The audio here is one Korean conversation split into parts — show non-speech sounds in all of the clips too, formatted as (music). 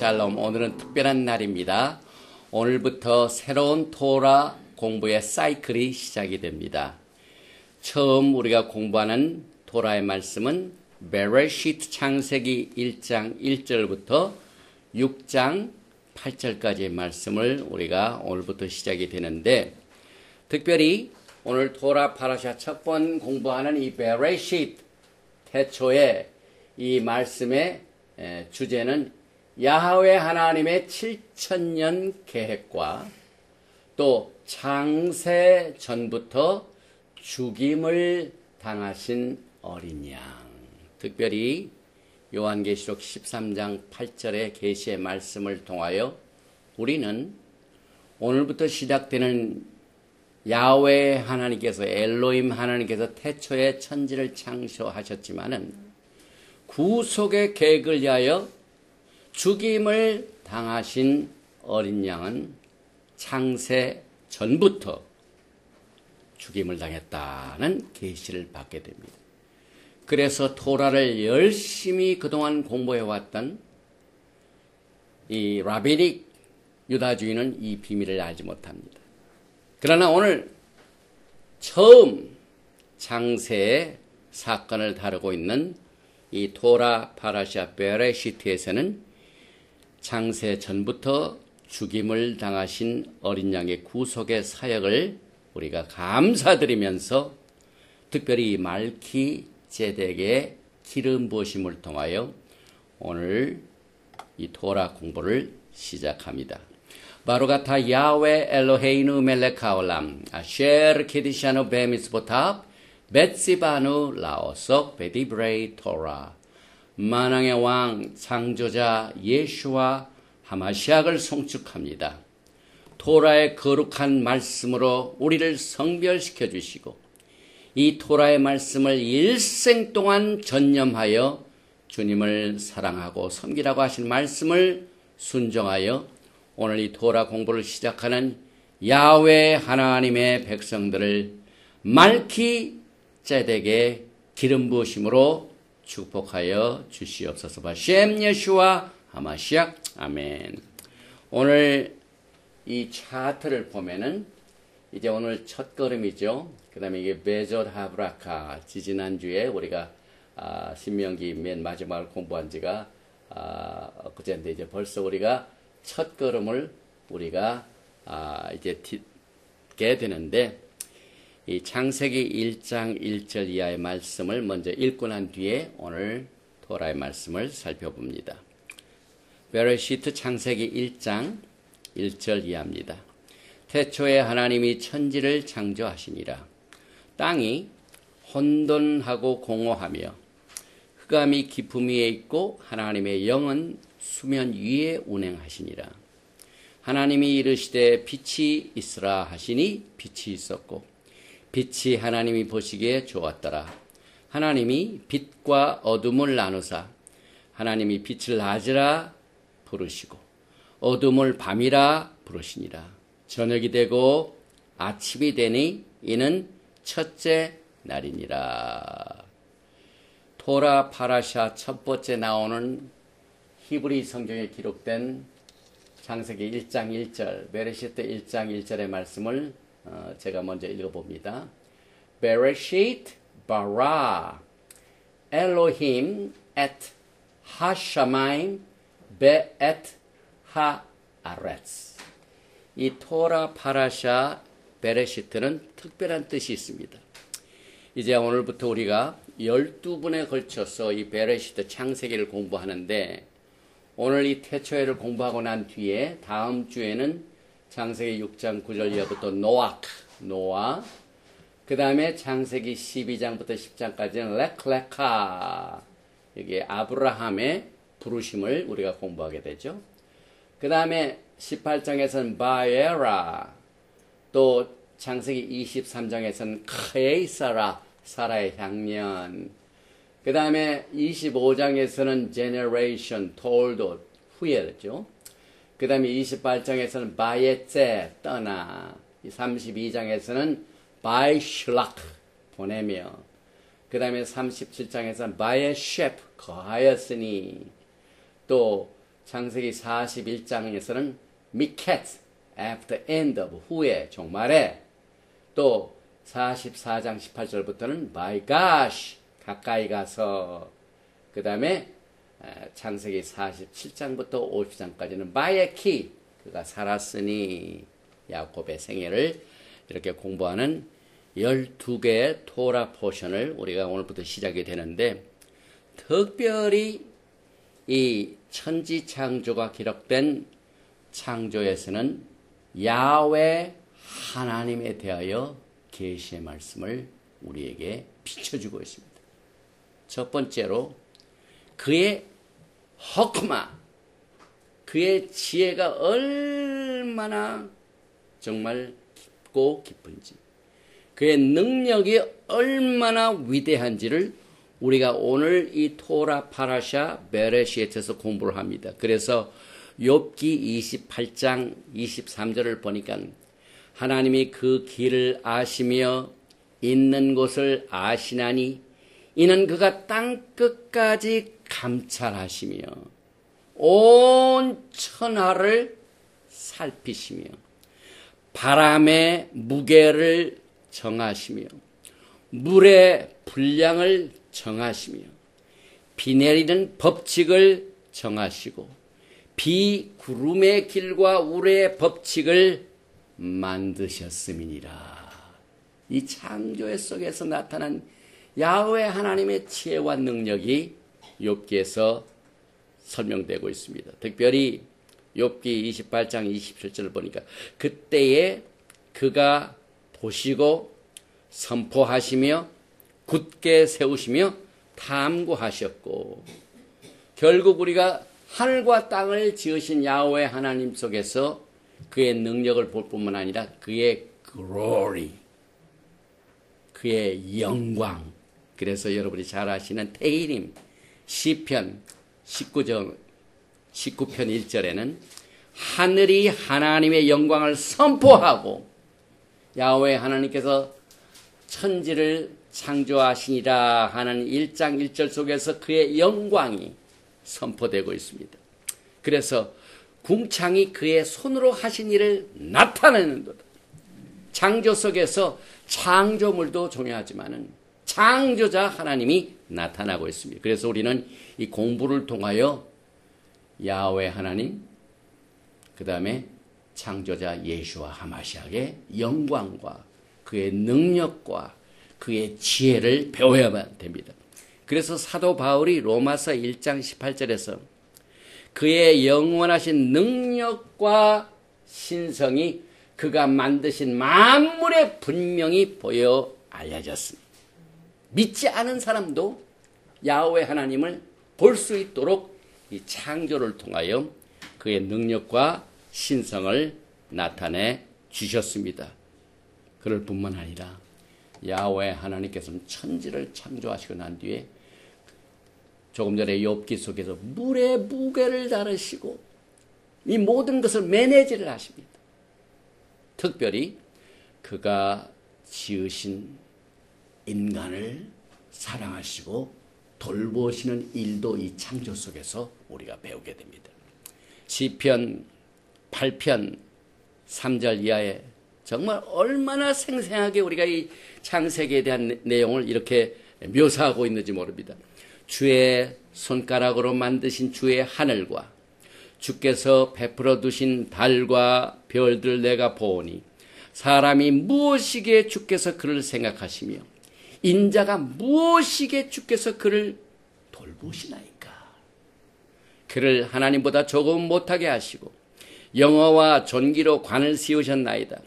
샬롬 오늘은 특별한 날입니다. 오늘부터 새로운 토라 공부의 사이클이 시작이 됩니다. 처음 우리가 공부하는 토라의 말씀은 베레시트 창세기 1장 1절부터 6장 8절까지의 말씀을 우리가 오늘부터 시작이 되는데 특별히 오늘 토라 파라샤 첫 번 공부하는 이 베레시트 태초의 이 말씀의 주제는 야하웨 하나님의 7천년 계획과 또 창세 전부터 죽임을 당하신 어린 양. 특별히 요한계시록 13장 8절의 계시의 말씀을 통하여 우리는 오늘부터 시작되는 야외 하나님께서 엘로임 하나님께서 태초에 천지를 창조하셨지만은 구속의 계획을 위하여 죽임을 당하신 어린 양은 창세 전부터 죽임을 당했다는 계시를 받게 됩니다. 그래서 토라를 열심히 그동안 공부해 왔던 이 라비닉 유다주의는 이 비밀을 알지 못합니다. 그러나 오늘 처음 장세의 사건을 다루고 있는 이 토라 파라샤 베레시트에서는 장세 전부터 죽임을 당하신 어린 양의 구속의 사역을 우리가 감사드리면서 특별히 말키 제덱의 기름 부으심을 통하여 오늘 이 토라 공부를 시작합니다. 바로가타 야웨 엘로헤이누 멜레카올람 아셰르 키디샤노 베미스보탑 베시바누 라오속 베디브레이 토라 만왕의 왕 창조자 예수와 하마시악을 송축합니다. 토라의 거룩한 말씀으로 우리를 성별시켜 주시고 이 토라의 말씀을 일생 동안 전념하여 주님을 사랑하고 섬기라고 하신 말씀을 순종하여 오늘 이 토라 공부를 시작하는 야외 하나님의 백성들을 말키 째덱의 기름 부으심으로 축복하여 주시옵소서. 바셈 예슈와 하마시약 아멘. 오늘 이 차트를 보면은 이제 오늘 첫 걸음이죠. 그 다음에 이게 베젓 하브라카 지지난 주에 우리가 아, 신명기 맨 마지막을 공부한 지가 아, 엊그제인데 이제 벌써 우리가 첫 걸음을 우리가 아, 이제 딛게 되는데 이 창세기 1장 1절 이하의 말씀을 먼저 읽고 난 뒤에 오늘 토라의 말씀을 살펴봅니다. 베레시트 창세기 1장 1절 이하입니다. 태초에 하나님이 천지를 창조하시니라. 땅이 혼돈하고 공허하며 흑암이 깊음 위에 있고 하나님의 영은 수면 위에 운행하시니라. 하나님이 이르시되 빛이 있으라 하시니 빛이 있었고 빛이 하나님이 보시기에 좋았더라. 하나님이 빛과 어둠을 나누사 하나님이 빛을 낮이라 부르시고 어둠을 밤이라 부르시니라. 저녁이 되고 아침이 되니 이는 첫째 날이니라. 토라 파라샤 첫 번째 나오는 히브리 성경에 기록된 창세기 1장 1절, 베레시트 1장 1절의 말씀을 어, 제가 먼저 읽어봅니다. 베레시트 바라 엘로힘 et 하샤마임 베et 하아레츠 이 토라 파라샤 베레시트는 특별한 뜻이 있습니다. 이제 오늘부터 우리가 12분에 걸쳐서 이 베레시트 창세기를 공부하는데 오늘 이 태초회를 공부하고 난 뒤에 다음 주에는 창세기 6장 9절 이하부터 노악, 노아, 그 다음에 창세기 12장부터 10장까지는 레클레카 여기 아브라함의 부르심을 우리가 공부하게 되죠. 그 다음에 18장에서는 바에라 또 창세기 23장에서는 카에이사라 사라의 향년 그 다음에 25장에서는 generation told 후예죠. 그 다음에 28장에서는 바예째 떠나. 32장에서는 바이슐락 보내며 그 다음에 37장에서는 바의 셰프 거하였으니 또 창세기 41장에서는 미켓 after end of 후에 종말에 또 44장 18절부터는 my gosh 가까이 가서 그 다음에 창세기 47장부터 50장까지는 바의 키 그가 살았으니 야곱의 생애를 이렇게 공부하는 12개의 토라 포션을 우리가 오늘부터 시작이 되는데 특별히 이 천지 창조가 기록된 창조에서는 야하웨 하나님에 대하여 계시의 말씀을 우리에게 비춰주고 있습니다. 첫 번째로 그의 호크마 그의 지혜가 얼마나 정말 깊고 깊은지 그의 능력이 얼마나 위대한지를 우리가 오늘 이 토라 파라샤 베레시에트에서 공부를 합니다. 그래서 욥기 28장 23절을 보니까 하나님이 그 길을 아시며 있는 곳을 아시나니 이는 그가 땅 끝까지 감찰하시며 온 천하를 살피시며 바람의 무게를 정하시며 물의 분량을 정하시며 비 내리는 법칙을 정하시고 비 구름의 길과 우레의 법칙을 만드셨음이니라. 이 창조의 속에서 나타난 야훼 하나님의 지혜와 능력이 욥기에서 설명되고 있습니다. 특별히 욥기 28장 27절을 보니까 그때에 그가 보시고 선포하시며 굳게 세우시며 탐구하셨고 결국 우리가 하늘과 땅을 지으신 야훼 하나님 속에서 그의 능력을 볼 뿐만 아니라 그의 glory 그의 영광 그래서 여러분이 잘 아시는 테이림 시편 19정 19편 1절에는 하늘이 하나님의 영광을 선포하고 야훼 하나님께서 천지를 창조하시니라 하는 1장 1절 속에서 그의 영광이 선포되고 있습니다. 그래서 궁창이 그의 손으로 하신 일을 나타내는 것. 창조 속에서 창조물도 중요하지만은 창조자 하나님이 나타나고 있습니다. 그래서 우리는 이 공부를 통하여 야훼 하나님, 그 다음에 창조자 예수와 하마시아의 영광과 그의 능력과 그의 지혜를 배워야만 됩니다. 그래서 사도 바울이 로마서 1장 18절에서 그의 영원하신 능력과 신성이 그가 만드신 만물에 분명히 보여 알려졌습니다. 믿지 않은 사람도 야훼 하나님을 볼 수 있도록 이 창조를 통하여 그의 능력과 신성을 나타내 주셨습니다. 그럴 뿐만 아니라 야훼 하나님께서는 천지를 창조하시고 난 뒤에 조금 전에 욥기 속에서 물의 무게를 다루시고 이 모든 것을 매네지를 하십니다. 특별히 그가 지으신 인간을 사랑하시고 돌보시는 일도 이 창조 속에서 우리가 배우게 됩니다. 시편 8편 3절 이하에 정말 얼마나 생생하게 우리가 이 창세기에 대한 내용을 이렇게 묘사하고 있는지 모릅니다. 주의 손가락으로 만드신 주의 하늘과 주께서 베풀어 두신 달과 별들 내가 보니 사람이 무엇이기에 주께서 그를 생각하시며 인자가 무엇이기에 주께서 그를 돌보시나이까 그를 하나님보다 조금 못하게 하시고 영어와 존귀로 관을 씌우셨나이다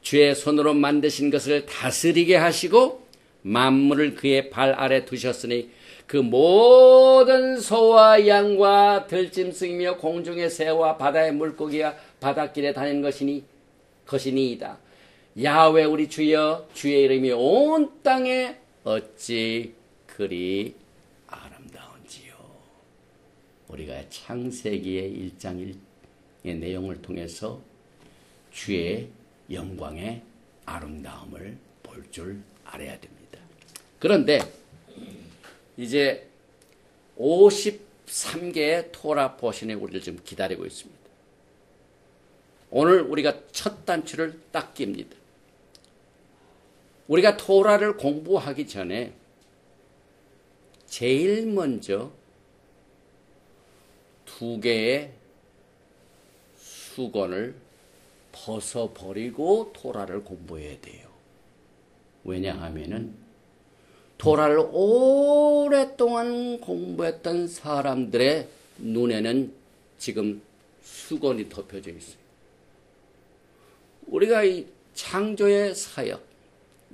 주의 손으로 만드신 것을 다스리게 하시고 만물을 그의 발 아래 두셨으니 그 모든 소와 양과 들짐승이며 공중의 새와 바다의 물고기가 바닷길에 다니는 것이니 것이니이다. 야외 우리 주여 주의 이름이 온 땅에 어찌 그리 아름다운지요. 우리가 창세기의 1장 1의 내용을 통해서 주의 영광의 아름다움을 볼 줄 알아야 됩니다. 그런데 이제 53개의 토라 포션이 우리를 지금 기다리고 있습니다. 오늘 우리가 첫 단추를 딱 낍니다. 우리가 토라를 공부하기 전에 제일 먼저 두 개의 수건을 벗어버리고 토라를 공부해야 돼요. 왜냐하면은 토라를 오랫동안 공부했던 사람들의 눈에는 지금 수건이 덮여져 있어요. 우리가 이 창조의 사역,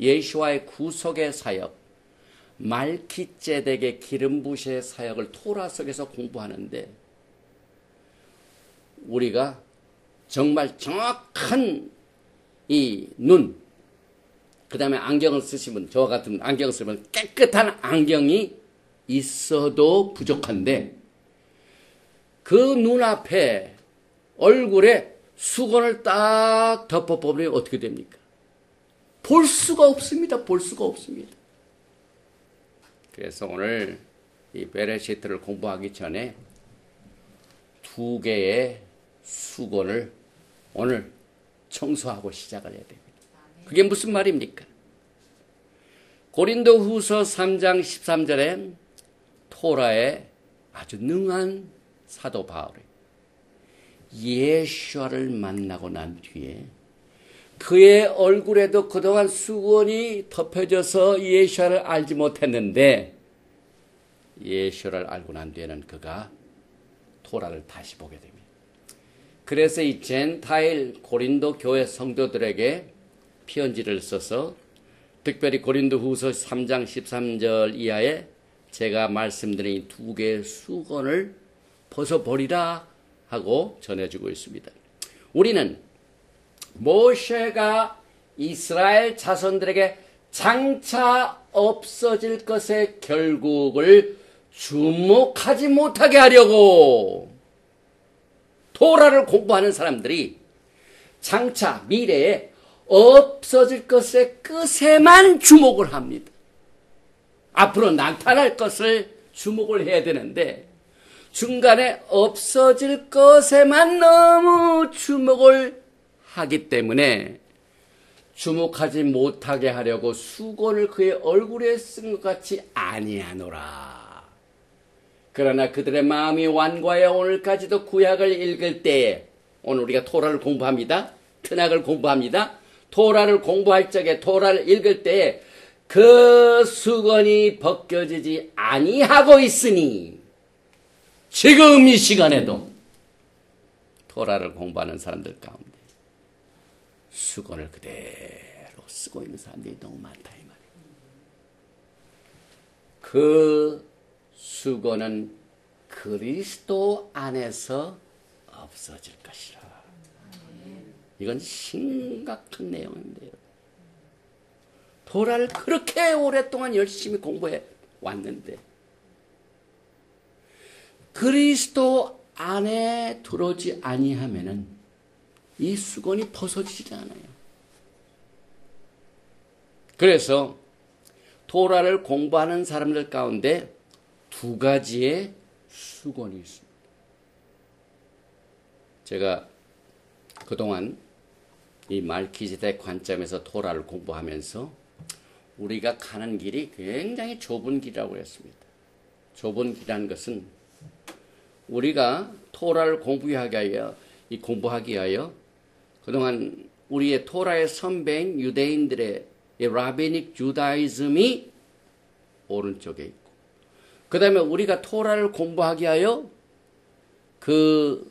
예수와의 구속의 사역, 말키제덱의 기름 부시의 사역을 토라 속에서 공부하는데 우리가 정말 정확한 이 눈, 그 다음에 안경을 쓰시면, 저와 같은 안경을 쓰면 깨끗한 안경이 있어도 부족한데, 그 눈앞에 얼굴에 수건을 딱 덮어보면 어떻게 됩니까? 볼 수가 없습니다. 볼 수가 없습니다. 그래서 오늘 이 베레시트를 공부하기 전에 두 개의 수건을 오늘 청소하고 시작을 해야 됩니다. 그게 무슨 말입니까? 고린도 후서 3장 13절에 토라의 아주 능한 사도 바울이 예수와를 만나고 난 뒤에 그의 얼굴에도 그동안 수건이 덮여져서 예수를 알지 못했는데 예수를 알고 난 뒤에는 그가 토라를 다시 보게 됩니다. 그래서 이 젠타일 고린도 교회 성도들에게 편지를 써서 특별히 고린도 후서 3장 13절 이하에 제가 말씀드린 두 개의 수건을 벗어버리라 하고 전해주고 있습니다. 우리는 모세가 이스라엘 자손들에게 장차 없어질 것의 결국을 주목하지 못하게 하려고 토라를 공부하는 사람들이 장차 미래에 없어질 것의 끝에만 주목을 합니다. 앞으로 나타날 것을 주목을 해야 되는데 중간에 없어질 것에만 너무 주목을 하기 때문에 주목하지 못하게 하려고 수건을 그의 얼굴에 쓴 것 같이 아니하노라. 그러나 그들의 마음이 완과해 오늘까지도 구약을 읽을 때에 오늘 우리가 토라를 공부합니다. 트낙을 공부합니다. 토라를 공부할 적에 토라를 읽을 때에 그 수건이 벗겨지지 아니하고 있으니 지금 이 시간에도 토라를 공부하는 사람들 가운데 수건을 그대로 쓰고 있는 사람들이 너무 많다 이 말이에요. 그 수건은 그리스도 안에서 없어질 것이라. 이건 심각한 내용인데요. 도라를 그렇게 오랫동안 열심히 공부해 왔는데 그리스도 안에 들어오지 아니하면은 이 수건이 벗어지지 않아요. 그래서 토라를 공부하는 사람들 가운데 두 가지의 수건이 있습니다. 제가 그동안 이 말키지대 관점에서 토라를 공부하면서 우리가 가는 길이 굉장히 좁은 길이라고 했습니다. 좁은 길이라는 것은 우리가 토라를 공부하기 위하여, 이 공부하기 위하여 그동안 우리의 토라의 선배인 유대인들의 라비닉 주다이즘이 오른쪽에 있고 그 다음에 우리가 토라를 공부하기 위하여 그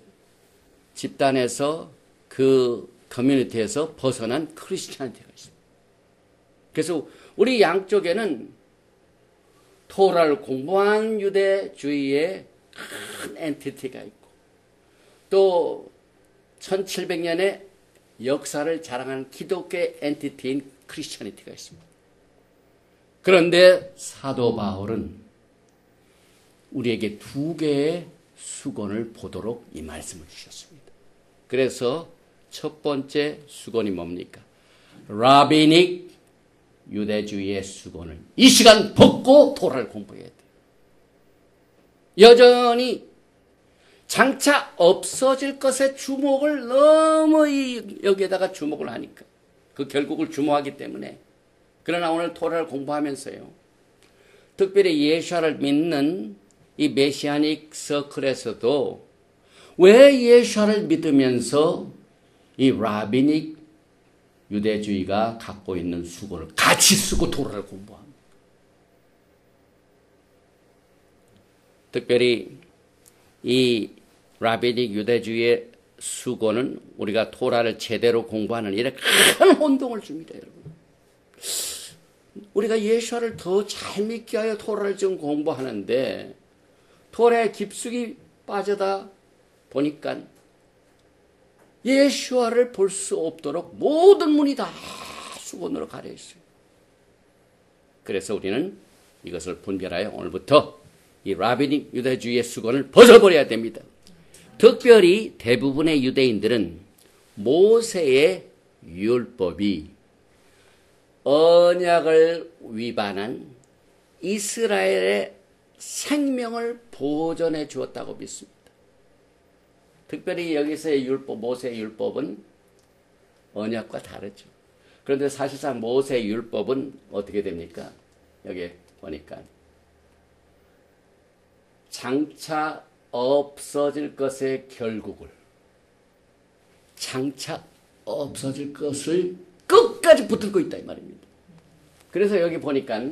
집단에서 그 커뮤니티에서 벗어난 크리스찬티가 있습니다. 그래서 우리 양쪽에는 토라를 공부한 유대주의의 큰 엔티티가 있고 또 1700년의 역사를 자랑하는 기독교의 엔티티인 크리스천니티가 있습니다. 그런데 사도 바울은 우리에게 두 개의 수건을 보도록 이 말씀을 주셨습니다. 그래서 첫 번째 수건이 뭡니까? 라비닉 유대주의의 수건을 이 시간 벗고 토라를 공부해야 돼. 여전히 장차 없어질 것에 주목을 너무 여기에다가 주목을 하니까 그 결국을 주목하기 때문에 그러나 오늘 토라를 공부하면서요. 특별히 예수를 믿는 이 메시아닉 서클에서도 왜 예수를 믿으면서 이 라비닉 유대주의가 갖고 있는 수고를 같이 쓰고 토라를 공부합니다. 특별히 이 라비닉 유대주의의 수고는 우리가 토라를 제대로 공부하는 일에 큰 혼동을 줍니다, 여러분. 우리가 예수를 더 잘 믿게 하여 토라를 좀 공부하는데 토라에 깊숙이 빠져다 보니까 예수와를 볼 수 없도록 모든 문이 다 수건으로 가려 있어요. 그래서 우리는 이것을 분별하여 오늘부터 이 라비닉 유대주의의 수건을 벗어버려야 됩니다. 특별히 대부분의 유대인들은 모세의 율법이 언약을 위반한 이스라엘의 생명을 보존해 주었다고 믿습니다. 특별히 여기서의 율법, 모세의 율법은 언약과 다르죠. 그런데 사실상 모세의 율법은 어떻게 됩니까? 여기 보니까 장차 없어질 것의 결국을 장차 없어질 것을 끝까지 붙들고 있다 이 말입니다. 그래서 여기 보니까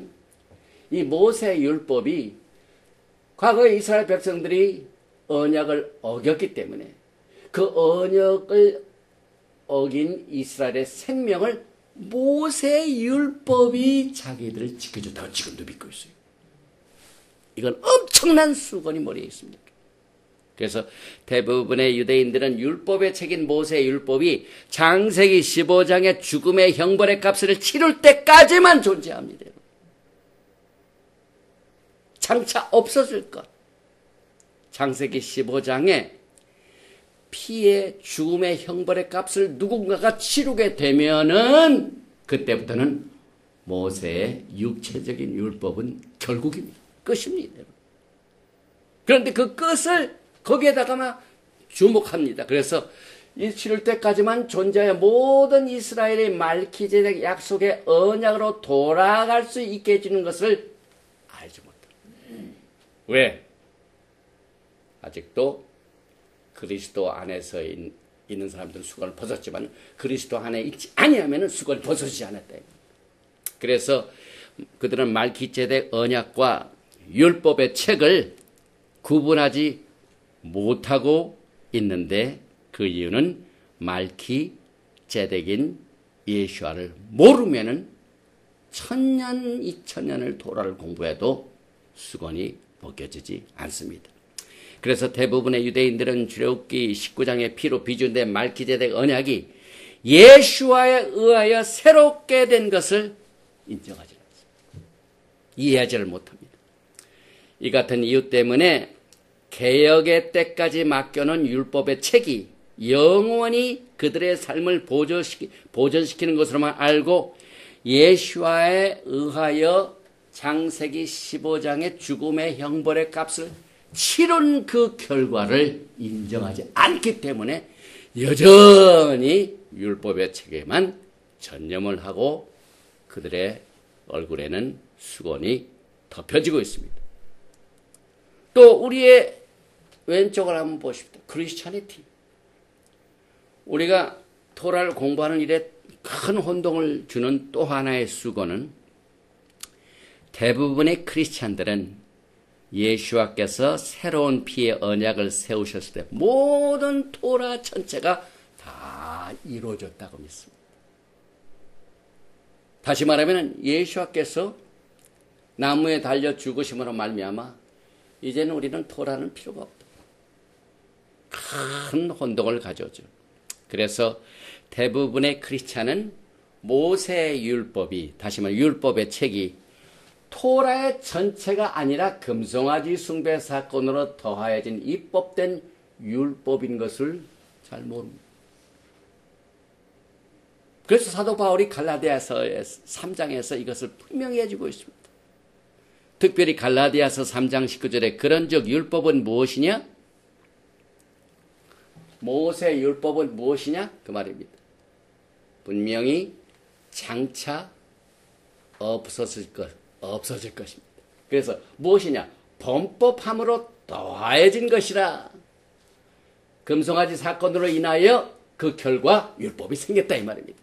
이 모세 율법이 과거 이스라엘 백성들이 언약을 어겼기 때문에 그 언약을 어긴 이스라엘의 생명을 모세 율법이 자기들을 지켜줬다고 지금도 믿고 있어요. 이건 엄청난 수건이 머리에 있습니다. 그래서 대부분의 유대인들은 율법의 책인 모세 율법이 장세기 15장의 죽음의 형벌의 값을 치를 때까지만 존재합니다. 장차 없어질 것. 장세기 15장에 피의 죽음의 형벌의 값을 누군가가 치르게 되면은 그때부터는 모세의 육체적인 율법은 결국입니다. 끝입니다. 그런데 그 끝을 거기에다가만 주목합니다. 그래서 이 치를 때까지만 존재하여 모든 이스라엘의 말키제덱 약속의 언약으로 돌아갈 수 있게 해주는 것을 알지 못합니다. 왜? 아직도 그리스도 안에서 있 는 사람들은 수건을 벗었지만 그리스도 안에 있지 아니하면 수건을 벗어지지 않았다. 그래서 그들은 말기제대 언약과 율법의 책을 구분하지 못하고 있는데 그 이유는 말키 제덱인 예수아를 모르면은 천년 이천년을 도라를 공부해도 수건이 벗겨지지 않습니다. 그래서 대부분의 유대인들은 주력기 19장의 피로 비준된 말키제덱 언약이 예수와에 의하여 새롭게 된 것을 인정하지 않습니다. 이해하지를 못합니다. 이 같은 이유 때문에 개혁의 때까지 맡겨놓은 율법의 책이 영원히 그들의 삶을 보존시키, 보존시키는 것으로만 알고 예수와에 의하여 장세기 15장의 죽음의 형벌의 값을 치른 그 결과를 인정하지 않기 때문에 여전히 율법의 책에만 전념을 하고 그들의 얼굴에는 수건이 덮여지고 있습니다. 또 우리의 왼쪽을 한번 보십시오. 크리스찬이티. 우리가 토라를 공부하는 일에 큰 혼동을 주는 또 하나의 수고는 대부분의 크리스찬들은 예수와께서 새로운 피의 언약을 세우셨을 때 모든 토라 전체가 다 이루어졌다고 믿습니다. 다시 말하면 예수와께서 나무에 달려 죽으심으로 말미암아 이제는 우리는 토라는 필요가 없다. 큰 혼동을 가져오죠. 그래서 대부분의 크리스찬은 모세 율법이 다시 말해 율법의 책이 토라의 전체가 아니라 금송아지 숭배 사건으로 더하여진 입법된 율법인 것을 잘 모릅니다. 그래서 사도 바울이 갈라디아서 3장에서 이것을 분명히 해주고 있습니다. 특별히 갈라디아서 3장 19절에 그런즉 율법은 무엇이냐? 모세 율법은 무엇이냐? 그 말입니다. 분명히 장차 없어질 것, 없어질 것입니다. 그래서 무엇이냐? 범법함으로 더해진 것이라. 금송아지 사건으로 인하여 그 결과 율법이 생겼다 이 말입니다.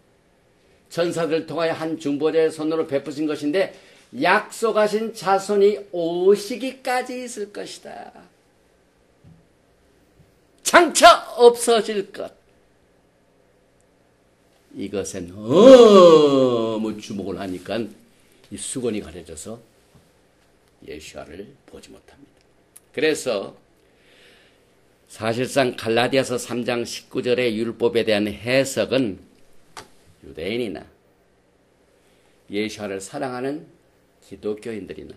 천사들 통하여 한 중보자의 손으로 베푸신 것인데 약속하신 자손이 오시기까지 있을 것이다. 장차 없어질 것. 이것에 너무 주목을 하니까 이 수건이 가려져서 예수아를 보지 못합니다. 그래서 사실상 갈라디아서 3장 19절의 율법에 대한 해석은 유대인이나 예수아를 사랑하는 기독교인들이나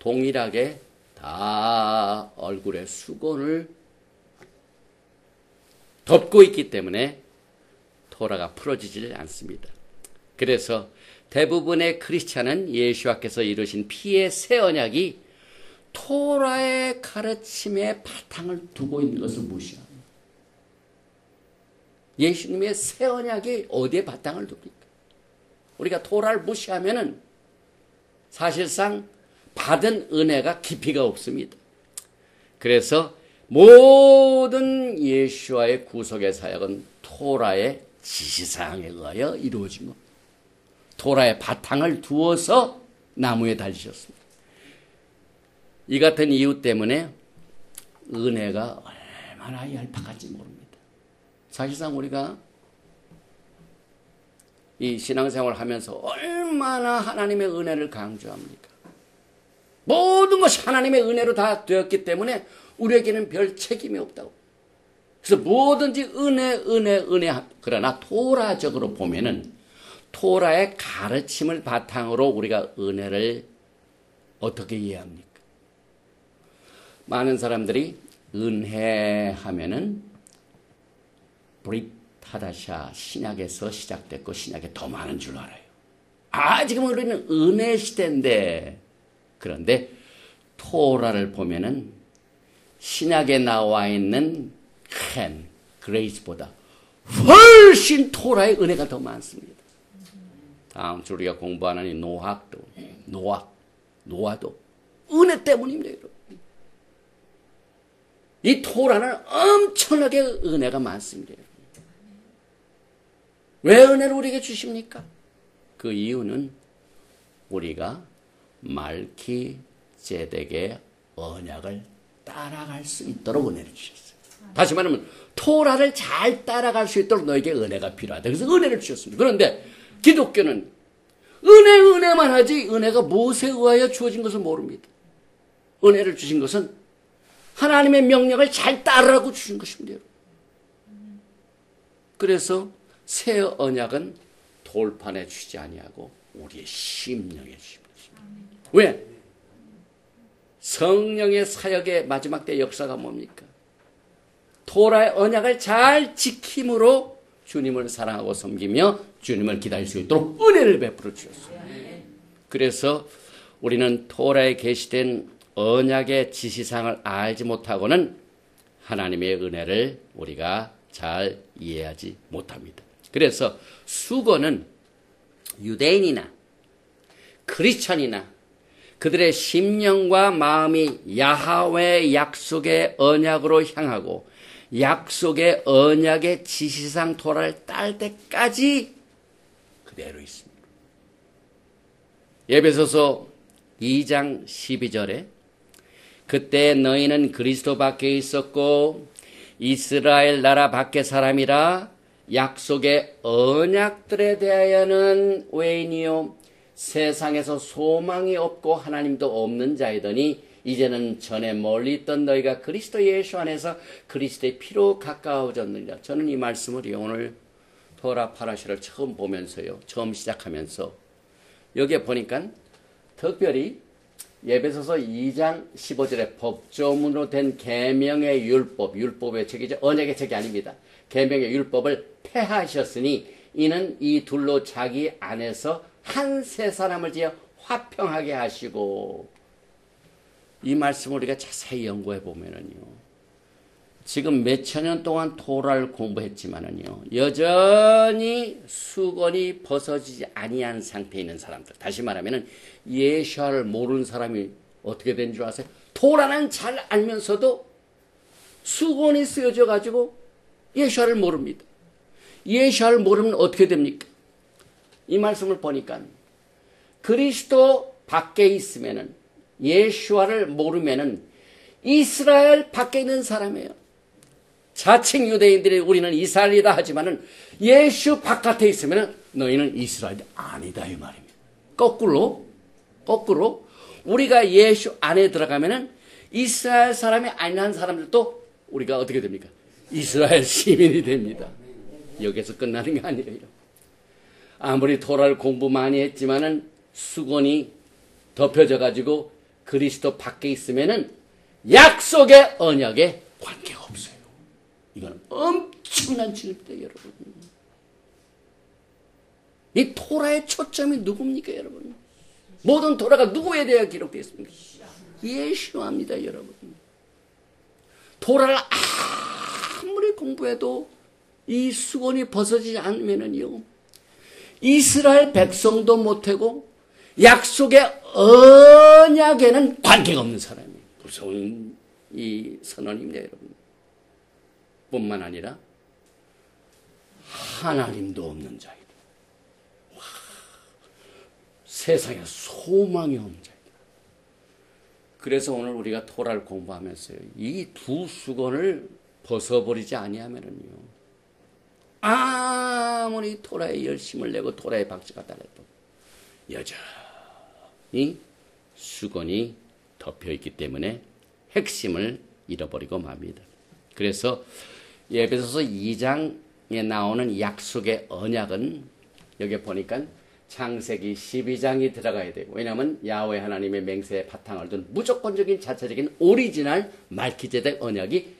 동일하게 다 얼굴에 수건을 덮고 있기 때문에 토라가 풀어지질 않습니다. 그래서 대부분의 크리스찬은 예수와께서 이루신 피의 새 언약이 토라의 가르침에 바탕을 두고 있는 것을 무시합니다. 예수님의 새 언약이 어디에 바탕을 둡니까? 우리가 토라를 무시하면은 사실상 받은 은혜가 깊이가 없습니다. 그래서 모든 예수와의 구속의 사역은 토라의 지시사항에 의하여 이루어진 것. 토라의 바탕을 두어서 나무에 달리셨습니다. 이 같은 이유 때문에 은혜가 얼마나 얄팍한지 모릅니다. 사실상 우리가 이 신앙생활 하면서 얼마나 하나님의 은혜를 강조합니까? 모든 것이 하나님의 은혜로 다 되었기 때문에 우리에게는 별 책임이 없다고. 그래서 뭐든지 은혜, 은혜, 은혜. 그러나 토라적으로 보면은 토라의 가르침을 바탕으로 우리가 은혜를 어떻게 이해합니까? 많은 사람들이 은혜 하면은 브리타다샤 신약에서 시작됐고 신약에 더 많은 줄 알아요. 아, 지금 우리는 은혜 시대인데. 그런데 토라를 보면은 신약에 나와 있는 캔, 그레이스보다 훨씬 토라의 은혜가 더 많습니다. 다음 주 우리가 공부하는 이 노학도, 노학, 노아도 은혜 때문입니다, 여러분. 이 토라는 엄청나게 은혜가 많습니다. 왜 은혜를 우리에게 주십니까? 그 이유는 우리가 말키 제덱의 언약을 따라갈 수 있도록 은혜를 주셨어요. 다시 말하면 토라를 잘 따라갈 수 있도록 너에게 은혜가 필요하다. 그래서 은혜를 주셨습니다. 그런데 기독교는 은혜 은혜만 하지 은혜가 무엇에 의하여 주어진 것을 모릅니다. 은혜를 주신 것은 하나님의 명령을 잘 따르라고 주신 것입니다. 그래서 새 언약은 돌판에 주지 아니하고 우리의 심령에 주십니다. 왜? 성령의 사역의 마지막 때 역사가 뭡니까? 토라의 언약을 잘 지킴으로 주님을 사랑하고 섬기며 주님을 기다릴 수 있도록 은혜를 베풀어 주셨어요. 그래서 우리는 토라에 계시된 언약의 지시상을 알지 못하고는 하나님의 은혜를 우리가 잘 이해하지 못합니다. 그래서 수고는 유대인이나 크리스천이나 그들의 심령과 마음이 야하웨 약속의 언약으로 향하고 약속의 언약의 지시상 토라를 딸 때까지 그대로 있습니다. 예배소서 2장 12절에 그때 너희는 그리스도 밖에 있었고 이스라엘 나라 밖의 사람이라 약속의 언약들에 대하여는 외인이요 세상에서 소망이 없고 하나님도 없는 자이더니 이제는 전에 멀리 있던 너희가 그리스도 예수 안에서 그리스도의 피로 가까워졌느니라. 저는 이 말씀을 오늘 토라 파라시를 처음 보면서요. 처음 시작하면서 여기에 보니까 특별히 예배소서 2장 15절에 법조문으로 된 계명의 율법, 율법의 책이죠. 언약의 책이 아닙니다. 계명의 율법을 폐하셨으니 이는 이 둘로 자기 안에서 한 세 사람을 지어 화평하게 하시고 이 말씀을 우리가 자세히 연구해 보면은요. 지금 몇천 년 동안 토라를 공부했지만은요. 여전히 수건이 벗어지지 아니한 상태에 있는 사람들. 다시 말하면은 예샤를 모르는 사람이 어떻게 된 줄 아세요? 토라는 잘 알면서도 수건이 쓰여져 가지고 예샤를 모릅니다. 예샤를 모르면 어떻게 됩니까? 이 말씀을 보니까 그리스도 밖에 있으면은 예수와를 모르면은 이스라엘 밖에 있는 사람이에요. 자칭 유대인들이 우리는 이스라엘이다 하지만은 예수 바깥에 있으면은 너희는 이스라엘이 아니다 이 말입니다. 거꾸로 거꾸로 우리가 예수 안에 들어가면은 이스라엘 사람이 아닌 사람들도 우리가 어떻게 됩니까? 이스라엘 시민이 됩니다. 여기서 끝나는 게 아니에요. 아무리 토라를 공부 많이 했지만은 수건이 덮여져 가지고 그리스도 밖에 있으면은 약속의 언약에 관계가 없어요. 이건 엄청난 진리입니다, 여러분. 이 토라의 초점이 누굽니까, 여러분? 모든 토라가 누구에 대해 기록되어 있습니까? 예수합니다, 여러분. 토라를 아무리 공부해도 이 수건이 벗어지지 않으면요 이스라엘 백성도 못하고 약속의 언약에는 관계가 없는 사람이에요. 무서운 이 선언입니다, 여러분. 뿐만 아니라 하나님도 없는 자이다. 와, 세상에 소망이 없는 자이다. 그래서 오늘 우리가 토라를 공부하면서요. 이 두 수건을 벗어버리지 아니하면은요. 아무리 토라에 열심을 내고 토라에 박수가 달해도 여전히 수건이 덮여 있기 때문에 핵심을 잃어버리고 맙니다. 그래서 예배소서 2장에 나오는 약속의 언약은 여기 보니까 창세기 12장이 들어가야 되고 왜냐하면 야하웨 하나님의 맹세의 바탕을 둔 무조건적인 자체적인 오리지널 말키제덱 언약이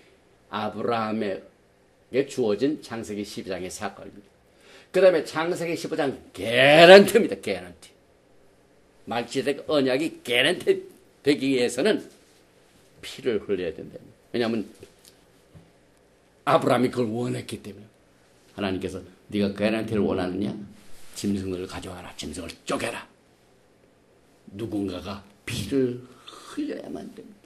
아브라함에게 주어진 창세기 12장의 사건입니다. 그 다음에 창세기 15장 guarantee입니다. guarantee. 말키제덱 언약이 개런티 되기 위해서는 피를 흘려야 된다. 왜냐하면 아브라함이 그걸 원했기 때문에 하나님께서 네가 개런티를 원하느냐? 짐승을 가져와라. 짐승을 쪼개라. 누군가가 피를 흘려야만 됩니다.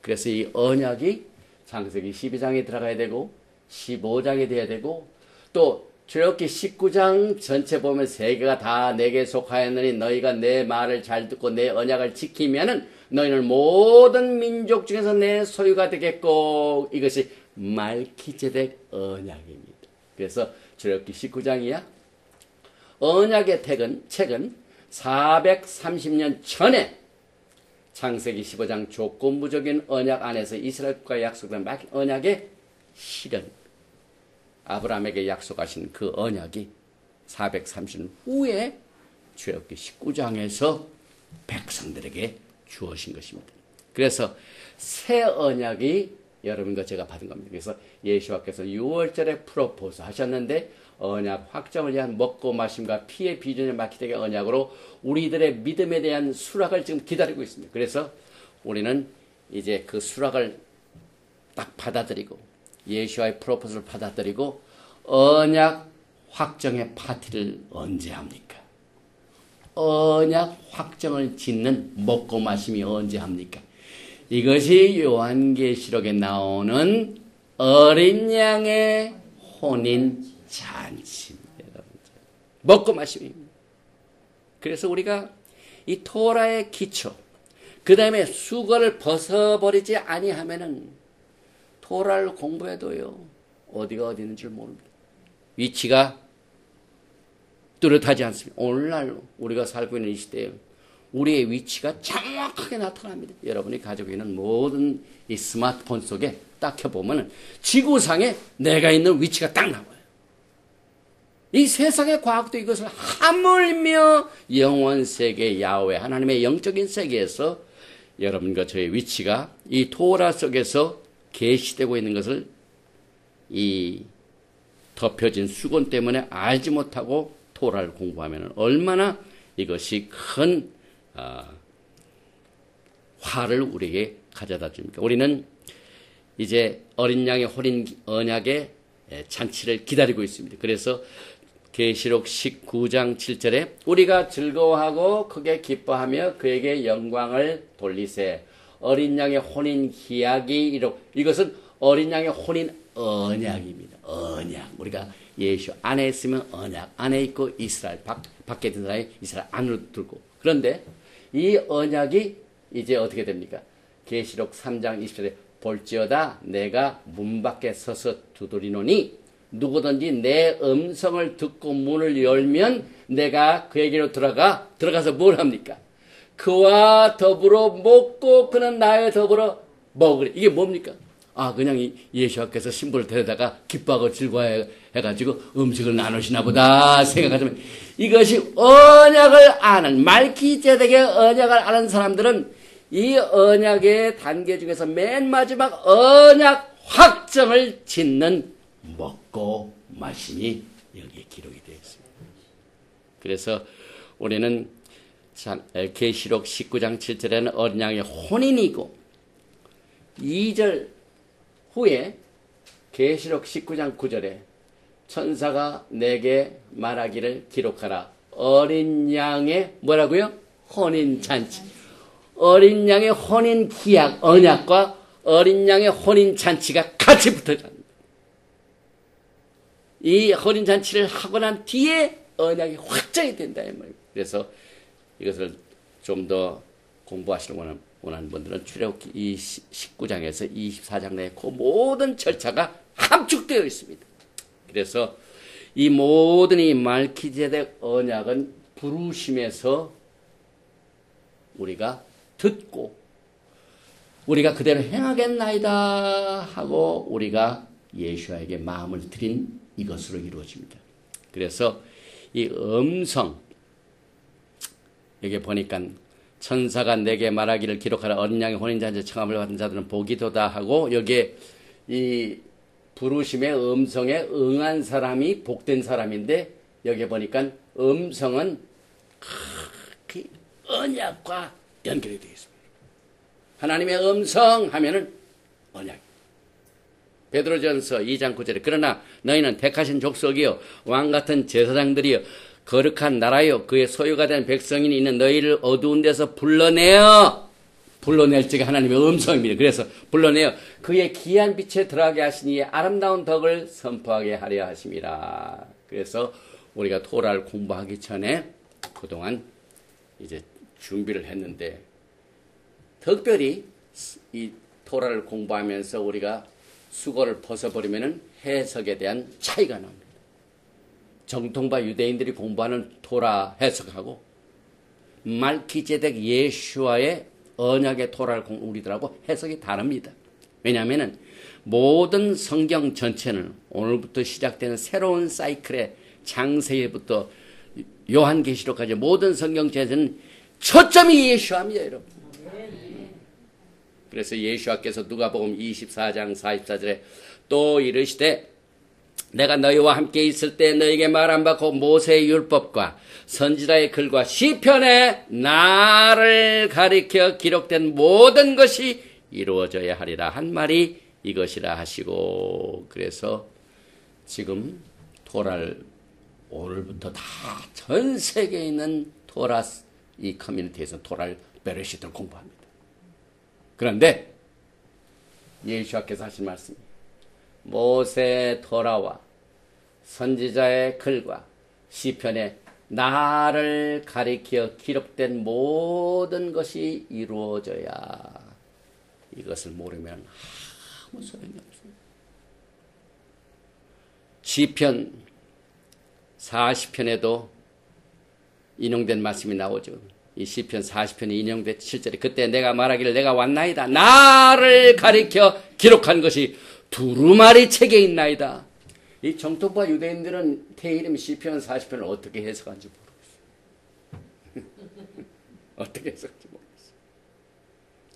그래서 이 언약이 창세기 12장에 들어가야 되고 15장이 돼야 되고 또 출애굽기 19장 전체 보면 세 개가 다 내게 속하였느니 너희가 내 말을 잘 듣고 내 언약을 지키면은 너희는 모든 민족 중에서 내 소유가 되겠고 이것이 말키제덱 언약입니다. 그래서 출애굽기 19장이야. 언약의 책은 책은 430년 전에 창세기 15장 조건부적인 언약 안에서 이스라엘과 약속된 언약의 실현 아브라함에게 약속하신 그 언약이 430년 후에 출애굽기 19장에서 백성들에게 주어진 것입니다. 그래서 새 언약이 여러분과 제가 받은 겁니다. 그래서 예수와께서 6월절에 프로포즈 하셨는데 언약 확정을 위한 먹고 마심과 피의 비전을 맡기되게 언약으로 우리들의 믿음에 대한 수락을 지금 기다리고 있습니다. 그래서 우리는 이제 그 수락을 딱 받아들이고 예수와의 프로포즈를 받아들이고 언약 확정의 파티를 언제 합니까? 언약 확정을 짓는 먹고 마심이 언제 합니까? 이것이 요한계시록에 나오는 어린 양의 혼인 잔치입니다. 먹고 마심입니다. 그래서 우리가 이 토라의 기초, 그 다음에 수거를 벗어버리지 아니하면은 토라를 공부해도요, 어디가 어디 있는 줄 모릅니다. 위치가 뚜렷하지 않습니다. 오늘날 우리가 살고 있는 이 시대에 우리의 위치가 정확하게 나타납니다. 여러분이 가지고 있는 모든 이 스마트폰 속에 딱 켜보면 지구상에 내가 있는 위치가 딱 나와요. 이 세상의 과학도 이것을 하물며 영원 세계 야외 하나님의 영적인 세계에서 여러분과 저의 위치가 이 토라 속에서 계시되고 있는 것을 이 덮여진 수건 때문에 알지 못하고 토라를 공부하면 얼마나 이것이 큰 어, 화를 우리에게 가져다 줍니까? 우리는 이제 어린 양의 혼인 언약의 잔치를 기다리고 있습니다. 그래서 계시록 19장 7절에 우리가 즐거워하고 크게 기뻐하며 그에게 영광을 돌리세 어린 양의 혼인 희약이 이록 이것은 어린 양의 혼인 언약입니다. 언약 우리가 예수 안에 있으면 언약 안에 있고 이스라엘 밖, 밖에 있는 사람이 이스라엘 안으로 들고 그런데 이 언약이 이제 어떻게 됩니까? 계시록 3장 20절에 볼지어다 내가 문 밖에 서서 두드리노니 누구든지 내 음성을 듣고 문을 열면 내가 그에게로 들어가 들어가서 뭘 합니까? 그와 더불어 먹고 그는 나에 더불어 먹으리. 이게 뭡니까? 아, 그냥 예수께서 신부를 데려다가 기뻐하고 즐거워해가지고 음식을 나누시나 보다 생각하지만 이것이 언약을 아는, 말기제덱의 언약을 아는 사람들은 이 언약의 단계 중에서 맨 마지막 언약 확정을 짓는 먹고 마심이 여기에 기록이 되어 있습니다. 그래서 우리는 계시록 19장 7절에는 어린 양의 혼인이고 2절 후에 계시록 19장 9절에 천사가 내게 말하기를 기록하라. 어린 양의 뭐라고요? 혼인 잔치. 어린 양의 혼인 기약 언약과 어린 양의 혼인 잔치가 같이 붙어 있다. 이 혼인 잔치를 하고 난 뒤에 언약이 확정이 된다 이 말이에요. 그래서 이것을 좀 더 공부하시는 원하는 분들은 출애굽 19장에서 24장 내에 그 모든 절차가 함축되어 있습니다. 그래서 이 모든 이 말키제덱 언약은 부르심에서 우리가 듣고 우리가 그대로 행하겠나이다 하고 우리가 예수에게 마음을 드린 이것으로 이루어집니다. 그래서 이 음성 여기 보니까 천사가 내게 말하기를 기록하라 어린 양의 혼인잔치 청함을 받은 자들은 복이 도다 하고 여기에 이 부르심의 음성에 응한 사람이 복된 사람인데 여기 보니까 음성은 그 언약과 연결이 되어 있습니다. 하나님의 음성 하면은 언약. 베드로전서 2장 9절에 그러나 너희는 택하신 족속이요 왕 같은 제사장들이요 거룩한 나라요 그의 소유가 된 백성이 있는 너희를 어두운 데서 불러내어 불러낼 적에 하나님의 음성입니다. 그래서 불러내어 그의 귀한 빛에 들어가게 하시니 아름다운 덕을 선포하게 하려 하심이라. 그래서 우리가 토라를 공부하기 전에 그동안 이제 준비를 했는데 특별히 이 토라를 공부하면서 우리가 수고를 벗어버리면 해석에 대한 차이가 납니다. 정통파 유대인들이 공부하는 토라 해석하고 말키제덱 예수와의 언약의 토라를 우리들하고 해석이 다릅니다. 왜냐하면 모든 성경 전체는 오늘부터 시작되는 새로운 사이클의 장세기부터 요한계시록까지 모든 성경 전체는 초점이 예수합니다, 여러분. 그래서 예수와께서 누가복음 24장 44절에 또 이르시되 내가 너희와 함께 있을 때 너에게 말 안 받고 모세의 율법과 선지자의 글과 시편에 나를 가리켜 기록된 모든 것이 이루어져야 하리라 한 말이 이것이라 하시고 그래서 지금 토라를 오늘부터 다 전 세계에 있는 토라 이 커뮤니티에서 토라를 베르시트를 공부합니다. 그런데 예수께서 하신 말씀이 모세 토라와 선지자의 글과 시편에 나를 가리켜 기록된 모든 것이 이루어져야 이것을 모르면 아무 소용이 없습니다. 시편 40편에도 인용된 말씀이 나오죠. 이 시편 40편에 인용된 7절에 그때 내가 말하기를 내가 왔나이다. 나를 가리켜 기록한 것이 두루마리 책에 있나이다. 이 정통파 유대인들은 태이름 시편 40편을 어떻게 해석한지 모르겠어요. (laughs) 어떻게 해석할지 모르겠어요.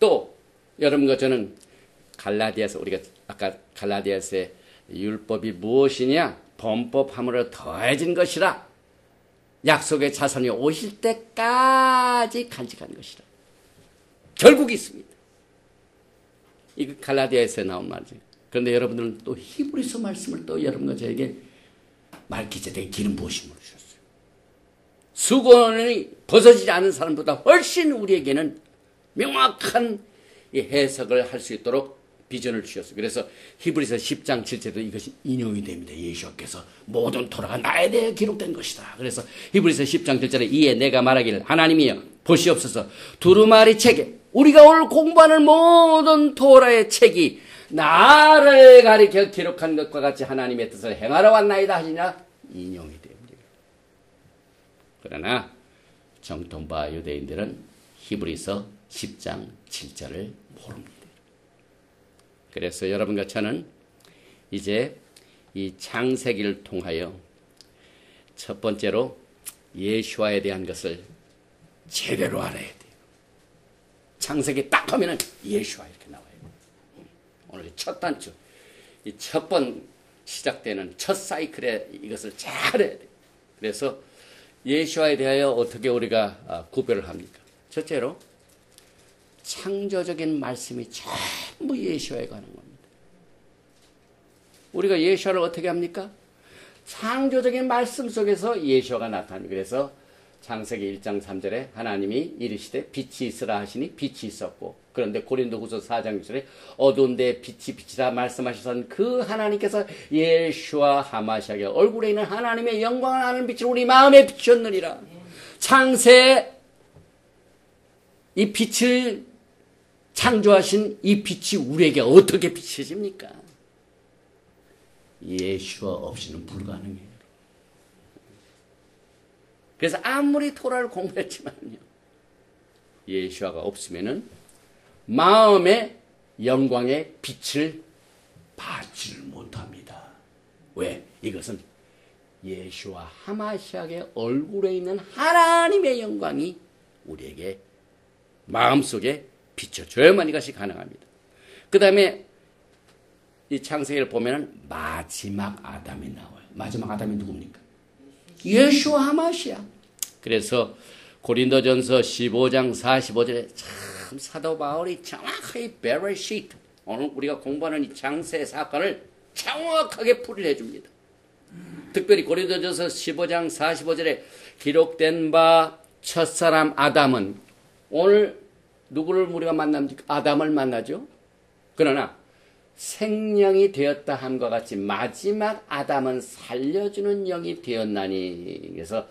또 여러분과 저는 갈라디아서 우리가 아까 갈라디아서의 율법이 무엇이냐? 범법함으로 더해진 것이라. 약속의 자손이 오실 때까지 간직한 것이라. 결국 있습니다. 이거 갈라디아에서 나온 말이죠. 그런데 여러분들은 또 히브리서 말씀을 또 여러분과 저에게 말기제되게 기름 부으심을 주셨어요. 수건이 벗어지지 않은 사람보다 훨씬 우리에게는 명확한 해석을 할 수 있도록 비전을 주셨어요. 그래서 히브리서 10장 7절도 이것이 인용이 됩니다. 예수께서 모든 토라가 나에 대해 기록된 것이다. 그래서 히브리서 10장 7절에 이에 내가 말하기를 하나님이여 보시옵소서 두루마리 책에 우리가 오늘 공부하는 모든 토라의 책이 나를 가리켜 기록한 것과 같이 하나님의 뜻을 행하러 왔나이다 하시냐 인용이 됩니다. 그러나 정통파 유대인들은 히브리서 10장 7절을 모릅니다. 그래서 여러분과 저는 이제 이 창세기를 통하여 첫 번째로 예수와에 대한 것을 제대로 알아야 돼요. 창세기 딱 하면은 예수와 이렇게 나와요. 오늘 첫 단추, 이 첫 번 시작되는 첫 사이클에 이것을 잘 해야 돼요. 그래서 예수와에 대하여 어떻게 우리가 아, 구별을 합니까? 첫째로 창조적인 말씀이 전부 예수와에 관한 겁니다. 우리가 예수와를 어떻게 합니까? 창조적인 말씀 속에서 예수가 나타납니다. 그래서 창세기 1장 3절에 하나님이 이르시되 빛이 있으라 하시니 빛이 있었고 그런데 고린도후서 4장 6절에 어두운 데 빛이 빛이라 말씀하셔서 그 하나님께서 예수와 하마시아게 얼굴에 있는 하나님의 영광을 아는 빛을 우리 마음에 비추었느니라. 창세 이 빛을 창조하신 이 빛이 우리에게 어떻게 비춰집니까? 예수와 없이는 불가능해요. 그래서 아무리 토라를 공부했지만요. 예수와가 없으면은 마음의 영광의 빛을 받지를 못합니다. 왜? 이것은 예수와 하마시아의 얼굴에 있는 하나님의 영광이 우리에게 마음속에 비춰줘야만 이것이 가능합니다. 그 다음에 이 창세기를 보면 마지막 아담이 나와요. 마지막 아담이 누굽니까? 예수와 하마시아. 그래서 고린도전서 15장 45절에 참 사도 바울이 정확하게 베레시트 오늘 우리가 공부하는 이 창세 사건을 정확하게 풀이를 해줍니다. 특별히 고린도전서 15장 45절에 기록된 바 첫사람 아담은 오늘 누구를 우리가 만납니까? 아담을 만나죠. 그러나 생명이 되었다 함과 같이 마지막 아담은 살려주는 영이 되었나니 그래서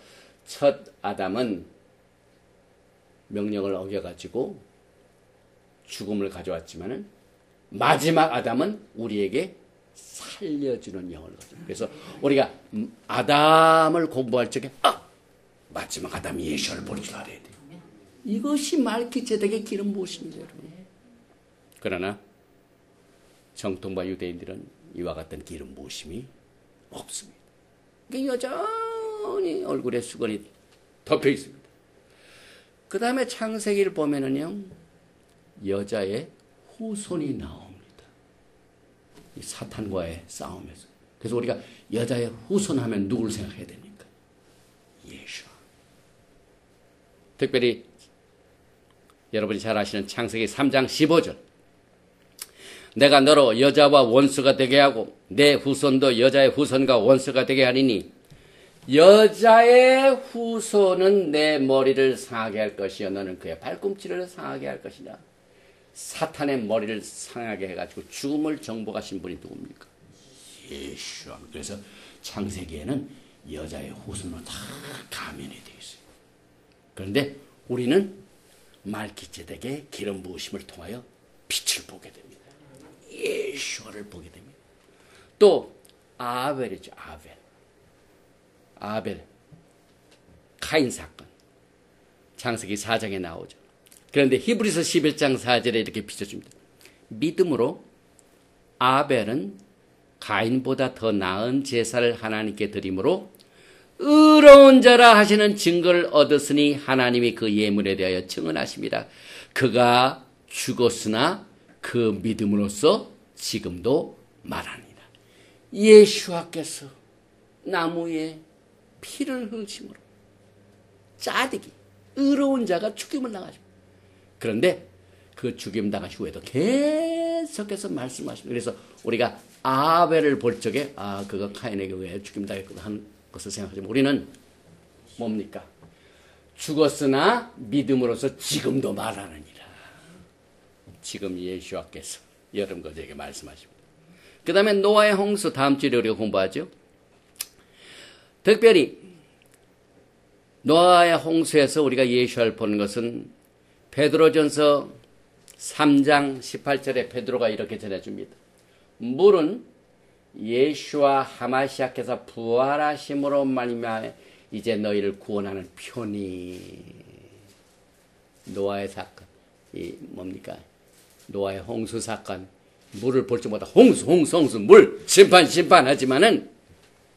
첫 아담은 명령을 어겨가지고 죽음을 가져왔지만은 마지막 아담은 우리에게 살려주는 영을 가져. 그래서 우리가 아담을 공부할 적에 아 마지막 아담이 예수를 볼줄 알아야 돼. 이것이 말기제덱의 기름 부으십니다, 여러분. 그러나 정통과 유대인들은 이와 같은 기름 부으심이 없습니다. 여전히 얼굴에 수건이 덮여 있습니다. 그 다음에 창세기를 보면은요, 여자의 후손이 나옵니다. 사탄과의 싸움에서. 그래서 우리가 여자의 후손 하면 누구를 생각해야 됩니까? 예수. 특별히 여러분이 잘 아시는 창세기 3장 15절. 내가 너로 여자와 원수가 되게 하고 내 후손도 여자의 후손과 원수가 되게 하리니 여자의 후손은 내 머리를 상하게 할 것이요 너는 그의 발꿈치를 상하게 할 것이다. 사탄의 머리를 상하게 해가지고 죽음을 정복하신 분이 누굽니까? 예수. 그래서 창세기에는 여자의 후손으로 다 가면이 되어 있어요. 그런데 우리는 말기제덱의 기름 부으심을 통하여 빛을 보게 됩니다. 예수를 보게 됩니다. 또 아벨이죠. 아벨. 아벨, 카인 사건. 창세기 4장에 나오죠. 그런데 히브리서 11장 4절에 이렇게 비춰줍니다. 믿음으로 아벨은 가인보다 더 나은 제사를 하나님께 드림으로 의로운 자라 하시는 증거를 얻었으니 하나님이 그 예물에 대하여 증언하십니다. 그가 죽었으나 그 믿음으로써 지금도 말합니다. 예수와께서 나무에 피를 흘심으로 짜득이 의로운 자가 죽임을 당하십니다. 그런데 그 죽임 당하시 후에도 계속해서 말씀하십니다. 그래서 우리가 아벨을 볼 적에 아 그가 카인에게 왜 죽임 당했구나 하는 것을 생각하지만 우리는 뭡니까? 죽었으나 믿음으로서 지금도 말하느니라. 지금 예수와께서 여러분 것에게 말씀하십니다. 그 다음에 노아의 홍수 다음 주에 우리가 공부하죠. 특별히 노아의 홍수에서 우리가 예수를 보는 것은 베드로전서 3장 18절에 베드로가 이렇게 전해줍니다. 물은 예수와 하마시아께서 부활하심으로 말미암아 이제 너희를 구원하는 편이. 노아의 사건. 이 뭡니까? 노아의 홍수 사건. 물을 볼 때마다 홍수 홍수 홍수 물. 심판 심판 하지만은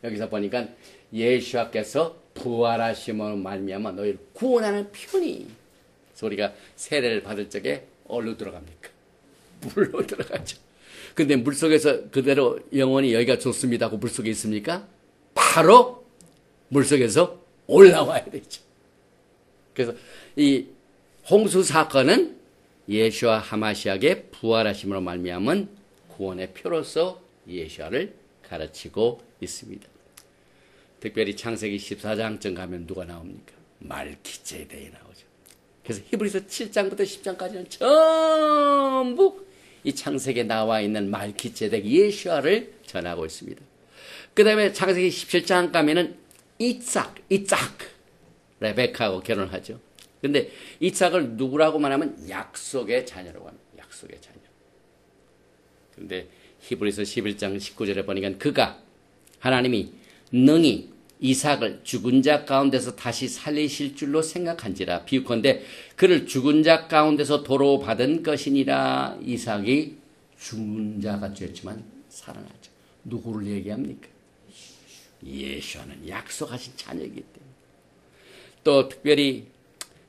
여기서 보니까 예수께서 부활하심으로 말미암아 너희를 구원하는 편이 소리가 세례를 받을 적에 어디로 들어갑니까? 물로 들어가죠. 근데 물 속에서 그대로 영원히 여기가 좋습니다 하고 물 속에 있습니까? 바로 물 속에서 올라와야 되죠. 그래서 이 홍수 사건은 예수와 하마시아의 부활하심으로 말미암은 구원의 표로서 예수와를 가르치고 있습니다. 특별히 창세기 14장쯤 가면 누가 나옵니까? 말키제대에 나오죠. 그래서 히브리서 7장부터 10장까지는 전부 이 창세기에 나와 있는 말키제덱 예수아를 전하고 있습니다. 그 다음에 창세기 17장 가면은 이삭, 이삭, 레베카하고 결혼하죠. 근데 이삭을 누구라고 말하면 약속의 자녀라고 합니다. 약속의 자녀. 근데 히브리서 11장 19절에 보니까 그가 하나님이 능히 이삭을 죽은 자 가운데서 다시 살리실 줄로 생각한지라 비유컨대 그를 죽은 자 가운데서 도로 받은 것이니라 이삭이 죽은 자가 되었지만 살아나죠. 누구를 얘기합니까? 예수는 약속하신 자녀이기 때문에 또 특별히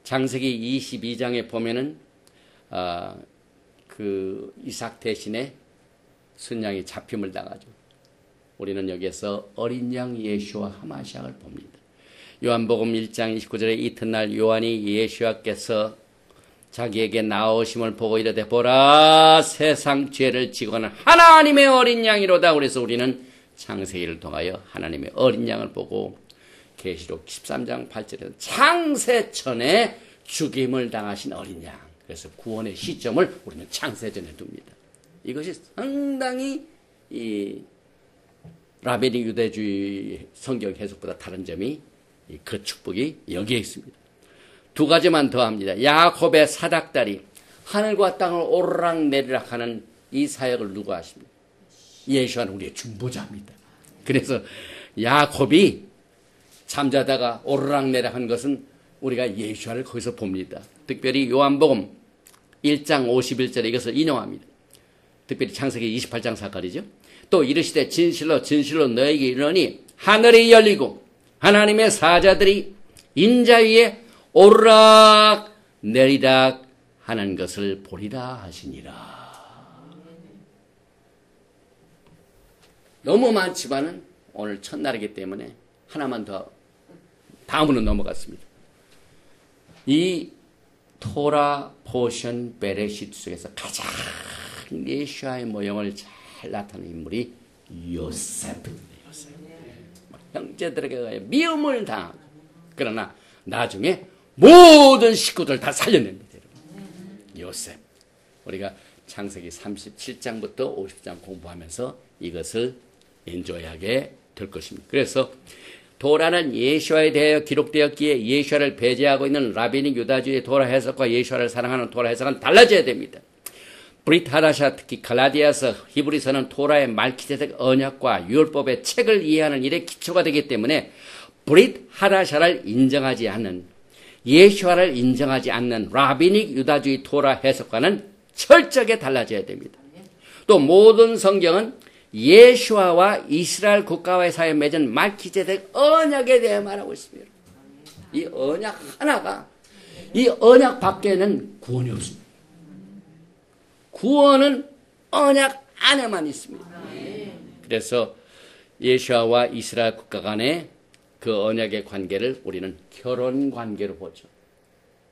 장세기 22장에 보면은 어, 그 이삭 대신에 순양이 잡힘을 당하죠. 우리는 여기에서 어린 양 예수와 하마시아를 봅니다. 요한복음 1장 29절에 이튿날 요한이 예수와께서 자기에게 나오심을 보고 이르되 보라 세상 죄를 지고는 하나님의 어린 양이로다 그래서 우리는 창세기를 통하여 하나님의 어린 양을 보고 계시록 13장 8절에 창세전에 죽임을 당하신 어린 양 그래서 구원의 시점을 우리는 창세전에 둡니다. 이것이 상당히 이 라베니 유대주의 성경 해석보다 다른 점이 그 축복이 여기에 있습니다. 두 가지만 더 합니다. 야곱의 사닥다리, 하늘과 땅을 오르락 내리락 하는 이 사역을 누가 하십니까? 예수는 우리의 중보자입니다. 그래서 야곱이 잠자다가 오르락 내리락 한 것은 우리가 예수를 거기서 봅니다. 특별히 요한복음 1장 51절에 이것을 인용합니다. 특별히 창세기 28장 사건이죠. 또 이르시되 진실로 진실로 너에게 이르니 하늘이 열리고 하나님의 사자들이 인자 위에 오르락 내리락 하는 것을 보리라 하시니라. 너무 많지만은 오늘 첫날이기 때문에 하나만 더 다음으로 넘어갔습니다. 이 토라 포션 베레시트 속에서 가장 예수아의 모형을 잘 나타낸 인물이 요셉입니다. 요셉. 형제들에게 미움을 당하고 그러나 나중에 모든 식구들 다 살려냅니다. 요셉. 우리가 창세기 37장부터 50장 공부하면서 이것을 인지하게 될 것입니다. 그래서 토라는 예수아에 대하여 기록되었기에 예수아를 배제하고 있는 Rabbinic 유다주의 토라 해석과 예수아를 사랑하는 토라 해석은 달라져야 됩니다. 브릿 하다샤 특히 갈라디아서 히브리서는 토라의 말키세덱 언약과 율법의 책을 이해하는 일에 기초가 되기 때문에 브릿 하다샤를 인정하지 않는 예수아를 인정하지 않는 Rabbinic 유다주의 토라 해석과는 철저하게 달라져야 됩니다. 또 모든 성경은 예수와와 이스라엘 국가와의 사이에 맺은 말키제덱 언약에 대해 말하고 있습니다. 이 언약 하나가 이 언약 밖에는 구원이 없습니다. 구원은 언약 안에만 있습니다. 그래서 예수와 이스라엘 국가 간의 그 언약의 관계를 우리는 결혼 관계로 보죠.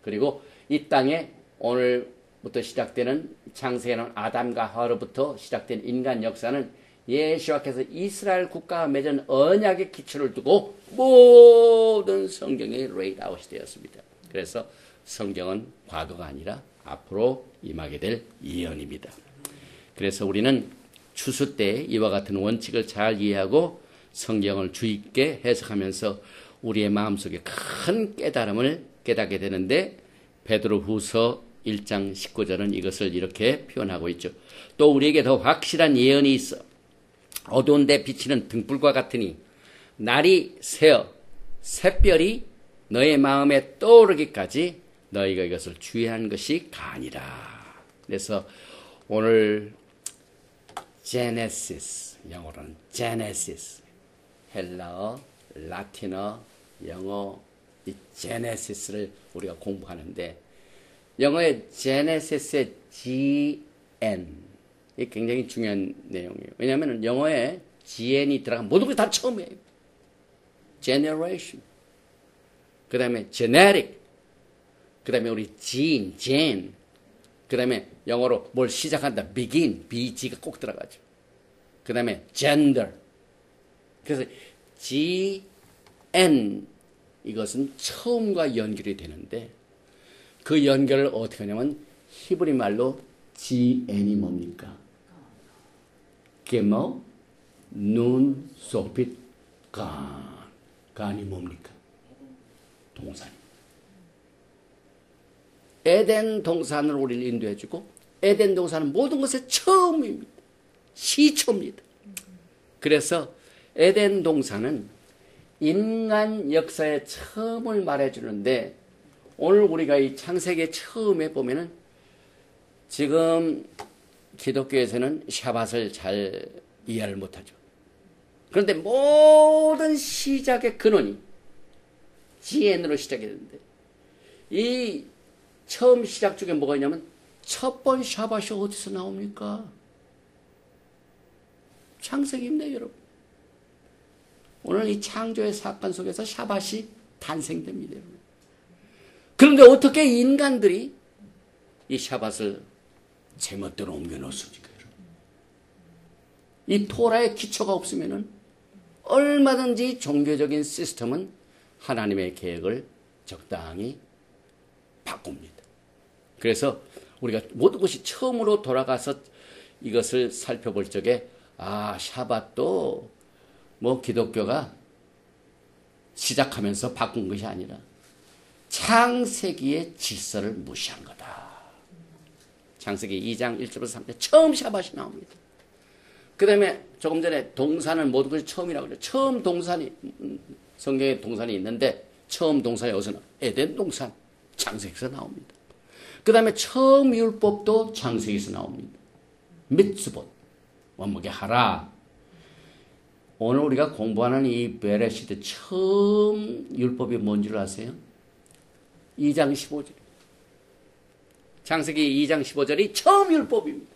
그리고 이 땅에 오늘부터 시작되는 창세기는 아담과 하와로부터 시작된 인간 역사는 예수아께서 이스라엘 국가와 맺은 언약의 기초를 두고 모든 성경이 laid out이 되었습니다. 그래서 성경은 과거가 아니라 앞으로 임하게 될 예언입니다. 그래서 우리는 추수 때 이와 같은 원칙을 잘 이해하고 성경을 주의 있게 해석하면서 우리의 마음속에 큰 깨달음을 깨닫게 되는데 베드로 후서 1장 19절은 이것을 이렇게 표현하고 있죠. 또 우리에게 더 확실한 예언이 있어 어두운데 비치는 등불과 같으니 날이 새어 샛별이 너의 마음에 떠오르기까지 너희가 이것을 주의하는 것이 가니라. 그래서 오늘 제네시스 영어로는 제네시스 헬라어, 라틴어, 영어 이 제네시스를 우리가 공부하는데 영어의 제네시스의 GN 이게 굉장히 중요한 내용이에요. 왜냐하면 영어에 GN이 들어간 모든 것다 처음이에요. Generation. 그 다음에 genetic. 그 다음에 우리 gene, gene. 그 다음에 영어로 뭘 시작한다. begin, BG가 꼭 들어가죠. 그 다음에 gender. 그래서 GN 이것은 처음과 연결이 되는데 그 연결을 어떻게 하냐면 히브리 말로 GN이 뭡니까? 게모 눈 소핏 간 간이 뭡니까? 동산입니다. 에덴 동산을 우리를 인도해 주고 에덴 동산은 모든 것의 처음입니다. 시초입니다. 그래서 에덴 동산은 인간 역사의 처음을 말해주는데 오늘 우리가 이 창세기 처음에 보면은 지금 기독교에서는 샤밧을 잘 이해를 못하죠. 그런데 모든 시작의 근원이 GN으로 시작이 되는데 이 처음 시작 중에 뭐가 있냐면 첫 번 샤밧이 어디서 나옵니까? 창세기입니다, 여러분. 오늘 이 창조의 사건 속에서 샤밧이 탄생됩니다. 여러분. 그런데 어떻게 인간들이 이 샤밧을 제멋대로 옮겨 놓습니까? 이 토라의 기초가 없으면 얼마든지 종교적인 시스템은 하나님의 계획을 적당히 바꿉니다. 그래서 우리가 모든 것이 처음으로 돌아가서 이것을 살펴볼 적에 아 샤밧도 뭐 기독교가 시작하면서 바꾼 것이 아니라 창세기의 질서를 무시한 거다. 창세기 2장 1절부터 3절 처음 샤밧이 나옵니다. 그 다음에 조금 전에 동산은 모든 것이 처음이라고 그래요. 처음 동산이 음, 성경에 동산이 있는데 처음 동산이 어디서 에덴 동산 창세기에서 나옵니다. 그 다음에 처음 율법도 창세기에서 나옵니다. 미츠봇 원목에 하라 오늘 우리가 공부하는 이 베레시드 처음 율법이 뭔지를 아세요? 2장 15절. 창세기 2장 15절이 처음 율법입니다.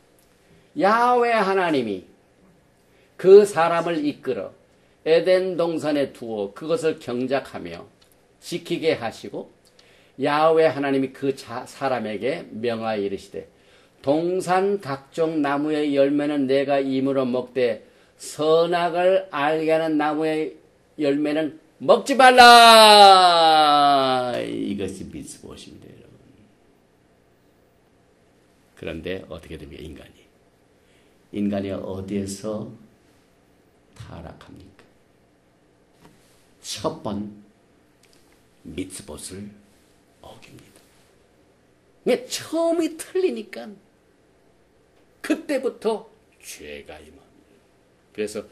야외 하나님이 그 사람을 이끌어 에덴 동산에 두어 그것을 경작하며 지키게 하시고 야외 하나님이 그 자, 사람에게 명하여 이르시되 동산 각종 나무의 열매는 내가 임으로 먹되 선악을 알게 하는 나무의 열매는 먹지 말라. 이것이 미스보십니다, 여러분. 그런데 어떻게 됩니까, 인간이? 인간이 어디에서 타락합니까? 첫 번 미츠봇을 어깁니다. 처음이 틀리니까 그때부터 죄가 임합니다. 그래서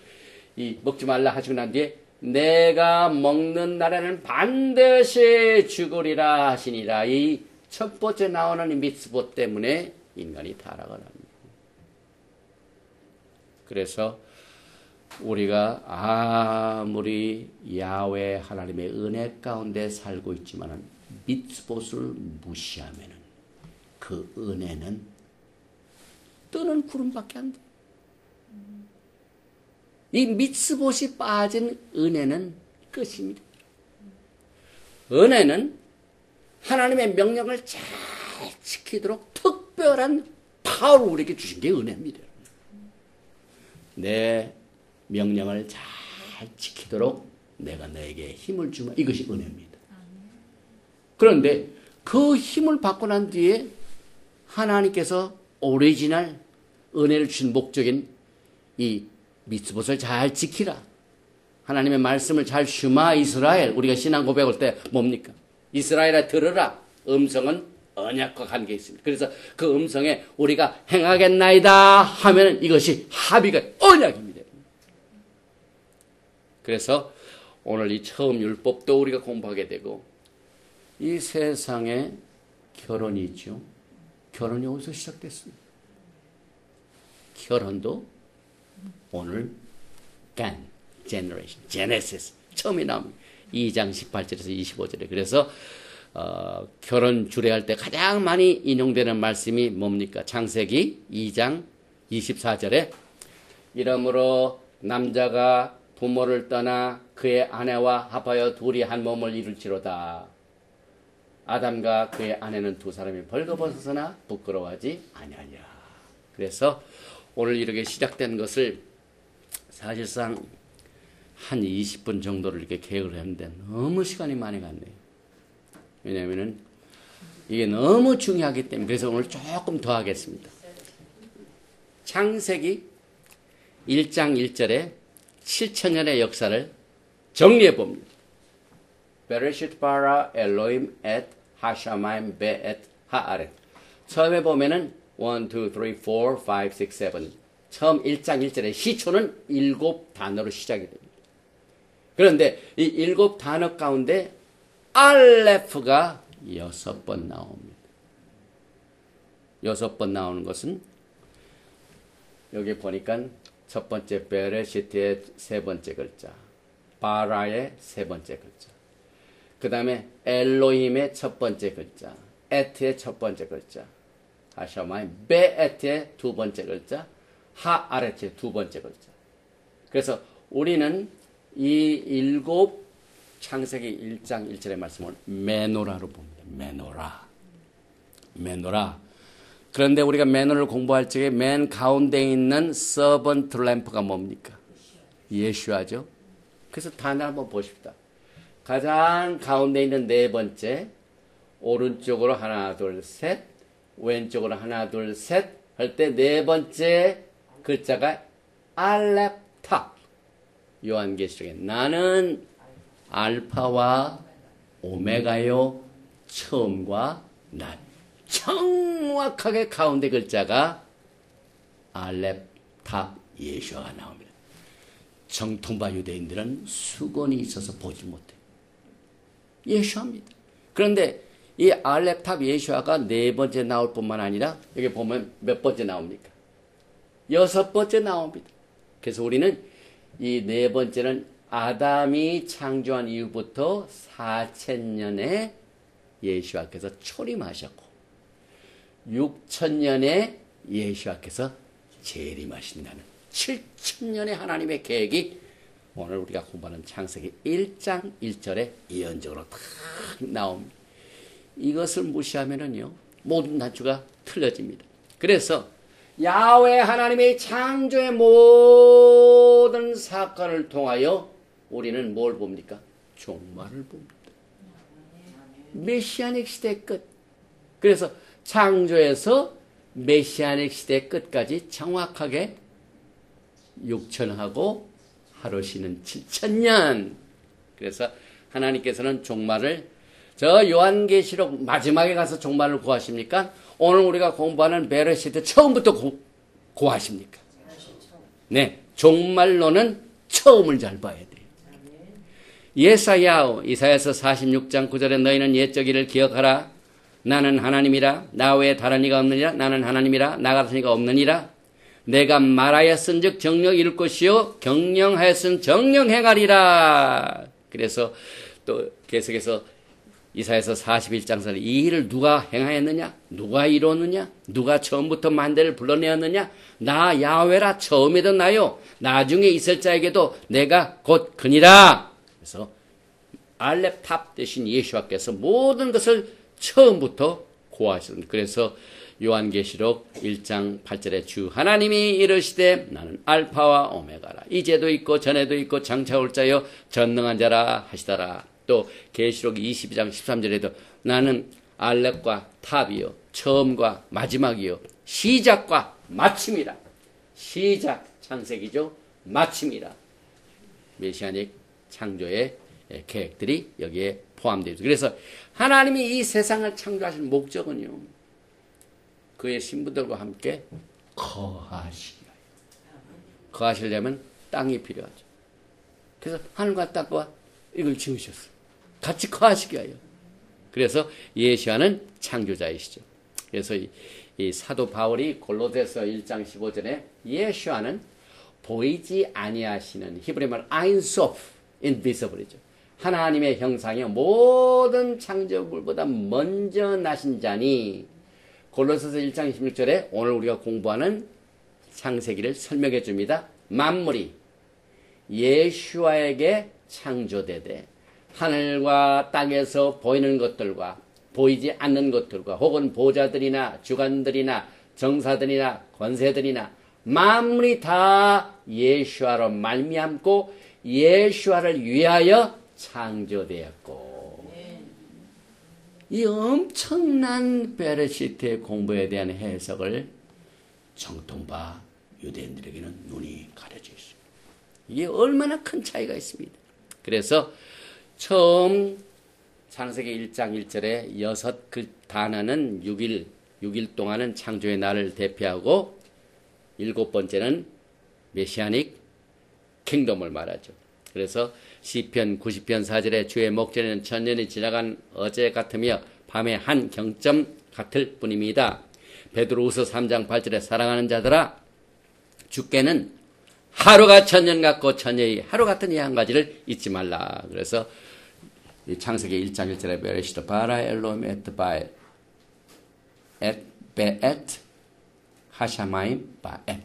이 먹지 말라 하시고 난 뒤에 내가 먹는 날에는 반드시 죽으리라 하시니라. 이 첫 번째 나오는 이 미tzvot 때문에 인간이 타락을 합니다. 그래서 우리가 아무리 야외 하나님의 은혜 가운데 살고 있지만은 미tzvot을 무시하면은 그 은혜는 뜨는 구름밖에 안 돼. 이 미tzvot이 빠진 은혜는 끝입니다. 은혜는 하나님의 명령을 잘 지키도록 특별한 파워를 우리에게 주신 게 은혜입니다. 내 명령을 잘 지키도록 내가 너에게 힘을 주면 이것이 은혜입니다. 그런데 그 힘을 받고 난 뒤에 하나님께서 오리지널 은혜를 주신 목적인 이 mitzvot을 잘 지키라. 하나님의 말씀을 잘 쉐마 이스라엘 우리가 신앙 고백할 때 뭡니까? 이스라엘아 들으라. 음성은 언약과 관계 있습니다. 그래서 그 음성에 우리가 행하겠나이다 하면 이것이 합의가 언약입니다. 그래서 오늘 이 처음 율법도 우리가 공부하게 되고 이 세상에 결혼이 있죠. 결혼이 어디서 시작됐습니까? 결혼도 오늘 간, generation, 처음에 나옵니다. 2장 18절에서 25절에. 그래서 어, 결혼 주례할 때 가장 많이 인용되는 말씀이 뭡니까? 창세기 2장 24절에 이러므로 남자가 부모를 떠나 그의 아내와 합하여 둘이 한 몸을 이룰지로다. 아담과 그의 아내는 두 사람이 벌거벗었으나 부끄러워하지 아니하냐. 그래서 오늘 이렇게 시작된 것을 사실상 한 20분 정도를 이렇게 계획을 했는데 너무 시간이 많이 갔네요. 왜냐하면은 이게 너무 중요하기 때문에 그래서 오늘 조금 더 하겠습니다. 창세기 1장 1절에 7천년의 역사를 정리해 봅니다. 베레시트 바라 엘로임 엣 하샤마임 베엣 하아렛 처음에 보면은 1, 2, 3, 4, 5, 6, 7 처음 1장 1절에 시초는 일곱 단어로 시작이 됩니다. 그런데 이 일곱 단어 가운데 알레프가 여섯 번 나옵니다. 여섯 번 나오는 것은 여기 보니까 첫 번째 베레시트의 세 번째 글자, 바라의 세 번째 글자, 그 다음에 엘로힘의 첫 번째 글자, 에트의 첫 번째 글자, 하샤마임의 베에트의 두 번째 글자, 하아레트의 두 번째 글자. 그래서 우리는 이 일곱 창세기 1장 1절의 말씀을 메노라로 봅니다. 메노라. 메노라. 그런데 우리가 메노라를 공부할 적에 맨 가운데 있는 servant lamp가 뭡니까? 예슈아죠. 그래서 단어 한번 보십시다. 가장 가운데 있는 네 번째 오른쪽으로 하나 둘 셋, 왼쪽으로 하나 둘 셋 할 때 네 번째 글자가 알렙탑. 요한계시록에 나는 알파와 오메가요 처음과 날. 정확하게 가운데 글자가 알렙탑 예수가 나옵니다. 정통파 유대인들은 수건이 있어서 보지 못해. 예수합니다. 그런데 이 알렙탑 예수아가 네 번째 나올 뿐만 아니라 여기 보면 몇 번째 나옵니까? 여섯 번째 나옵니다. 그래서 우리는 이 네 번째는 아담이 창조한 이후부터 4천년에 예수와께서 초림하셨고 6천년에 예수와께서 재림하신다는 7천년의 하나님의 계획이 오늘 우리가 공부하는 창세기 1장 1절에 예언적으로 딱 나옵니다. 이것을 무시하면은요 모든 단추가 틀려집니다. 그래서 야외 하나님의 창조의 모든 사건을 통하여 우리는 뭘 봅니까? 종말을 봅니다. 메시아닉 시대 끝. 그래서 창조에서 메시아닉 시대 끝까지 정확하게 6천하고 하루 쉬는 7천년. 그래서 하나님께서는 종말을 저 요한계시록 마지막에 가서 종말을 구하십니까? 오늘 우리가 공부하는 베르시트 처음부터 고, 고하십니까? 네. 종말로는 처음을 잘 봐야 돼요. 예사야오 이사야서 46장 9절에 너희는 옛적 일을 기억하라 나는 하나님이라 나 외에 다른 이가 없느니라 나는 하나님이라 나 같은 이가 없느니라 내가 말하였은즉 정령 이룰 것이요 경영하였은 정령 행하리라 그래서 또 계속해서 이사에서 41장에서 이 일을 누가 행하였느냐? 누가 이뤘느냐? 누가 처음부터 만대를 불러내었느냐? 나 야훼라 처음에도 나요. 나중에 있을 자에게도 내가 곧 그니라. 그래서 알렙탑 대신 예수와께서 모든 것을 처음부터 고하셨습니다. 그래서 요한계시록 1장 8절에 주 하나님이 이르시되 나는 알파와 오메가라. 이제도 있고 전에도 있고 장차 올 자여 전능한 자라 하시더라. 또 계시록 22장 13절에도 나는 알렙과 탑이요. 처음과 마지막이요. 시작과 마침이라. 시작 창세기죠. 마침이라. 메시아닉 창조의 계획들이 여기에 포함되어 있습니다. 그래서 하나님이 이 세상을 창조하신 목적은요 그의 신부들과 함께 거하시려 거하시려면 땅이 필요하죠. 그래서 하늘과 땅과 이걸 지으셨어요. 같이 거하시기 위하여. 그래서 예시아는 창조자이시죠. 그래서 이, 이 사도 바울이 골로새서 1장 15절에 예시아는 보이지 아니하시는 히브리 말 아인소프 인비서블이죠. 하나님의 형상이 모든 창조물보다 먼저 나신 자니 골로새서 1장 26절에 오늘 우리가 공부하는 창세기를 설명해 줍니다. 만물이 예슈아에게 창조되되 하늘과 땅에서 보이는 것들과 보이지 않는 것들과 혹은 보좌들이나 주관들이나 정사들이나 권세들이나 만물이 다 예슈아로 말미암고 예슈아를 위하여 창조되었고 이 엄청난 베르시트의 공부에 대한 해석을 정통파 유대인들에게는 눈이 가려져 있습니다. 이게 얼마나 큰 차이가 있습니다. 그래서 처음 창세기 1장 1절에 여섯 그 단어는 6일, 6일 동안은 창조의 날을 대표하고 일곱 번째는 메시아닉 킹덤을 말하죠. 그래서 시편 90편 4절에 주의 목전에는 천년이 지나간 어제 같으며 밤의 한 경점 같을 뿐입니다. 베드로우서 3장 8절에 사랑하는 자들아 주께는 하루가 천년 같고 천년이 하루 같은 이 한 가지를 잊지 말라. 그래서 창세기 1장 1절에 베레시도 바라 엘롬 에트 바에 엣 베엣 하샤마임 바엣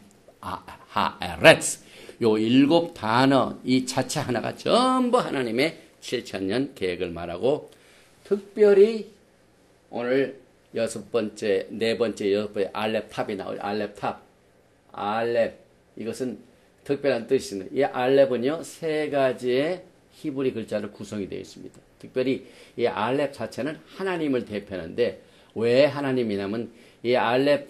하에렛 요 일곱 단어 이 자체 하나가 전부 하나님의 7천년 계획을 말하고 특별히 오늘 여섯 번째, 네 번째, 여섯 번째 알렙 탑이 나오죠. 알렙 탑. 알렙. 이것은 특별한 뜻이 있는. 이 알렙은요, 세 가지의 히브리 글자로 구성이 되어 있습니다. 특별히 이 알렙 자체는 하나님을 대표하는데 왜 하나님이냐면 이 알렙을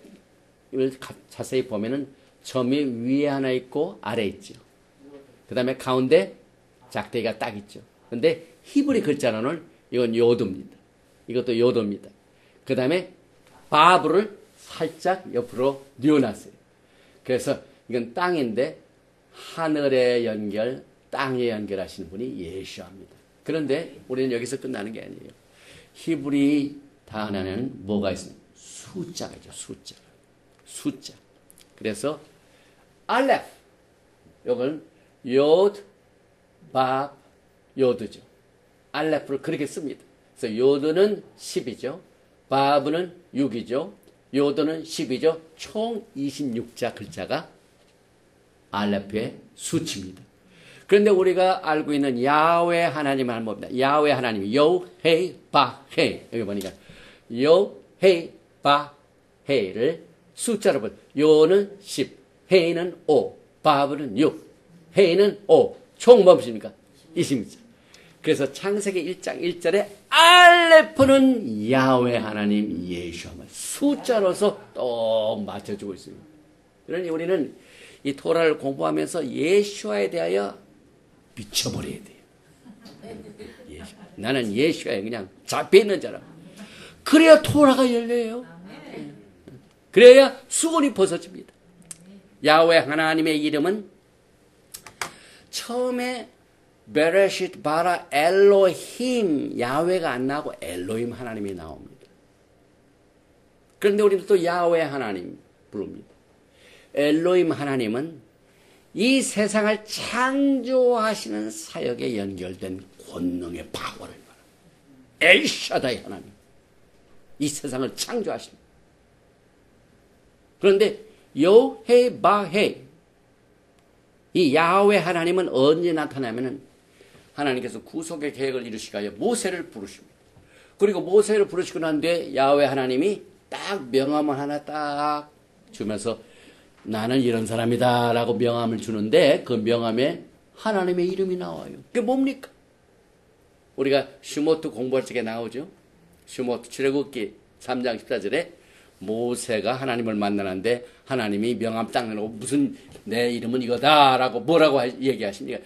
자세히 보면은 점이 위에 하나 있고 아래 있죠. 그 다음에 가운데 작대기가 딱 있죠. 근데 히브리 글자로는 이건 요도입니다. 이것도 요도입니다. 그 다음에 바브를 살짝 옆으로 뉘어놨어요. 그래서 이건 땅인데 하늘의 연결, 땅에 연결하시는 분이 예수합니다. 그런데 우리는 여기서 끝나는 게 아니에요. 히브리 단어는 뭐가 있습니까? 숫자가 있죠. 숫자. 숫자. 그래서 알렙. 요건 요드, 바브, 요드죠. 알렙을 그렇게 씁니다. 그래서 요드는 10이죠. 바브는 6이죠. 요드는 10이죠. 총 26자 글자가 알렙의 수치입니다. 그런데 우리가 알고 있는 야하웨 하나님 은 뭡니까. 야하웨 하나님 요, 헤이, 바, 헤이. 여기 보니까 요, 헤이, 바, 헤이를 숫자로 볼 요는 10, 헤이는 5, 바브는 6, 헤이는 5. 총 뭡니까? 20입니다. 그래서 창세기 1장 1절에 알레프는 야외 하나님 예수함을 숫자로서 또 맞춰주고 있습니다. 그러니 우리는 이 토라를 공부하면서 예수와에 대하여 미쳐버려야 돼요. 예수. 나는 예수에 그냥 잡혀있는 자라. 그래야 토라가 열려요. 그래야 수건이 벗어집니다. 야외 하나님의 이름은 처음에 베레시트 바라 엘로힘 야훼가 안 나오고 엘로힘 하나님이 나옵니다. 그런데 우리는 또 야훼 하나님 부릅니다. 엘로힘 하나님은 이 세상을 창조하시는 사역에 연결된 권능의 파워를 말합니다. 엘샤다이 하나님. 이 세상을 창조하십니다. 그런데 여해바해 이 야훼 하나님은 언제 나타나면은 하나님께서 구속의 계획을 위하여 모세를 부르십니다. 그리고 모세를 부르시고 난 뒤에 야훼 하나님이 딱 명함을 하나 딱 주면서 나는 이런 사람이다 라고 명함을 주는데 그 명함에 하나님의 이름이 나와요. 그게 뭡니까? 우리가 슈모트 공부할 적에 나오죠. 슈모트 출애굽기 3장 14절에 모세가 하나님을 만나는데 하나님이 명함 딱 내놓고 무슨 내 이름은 이거다라고 뭐라고 얘기하십니까?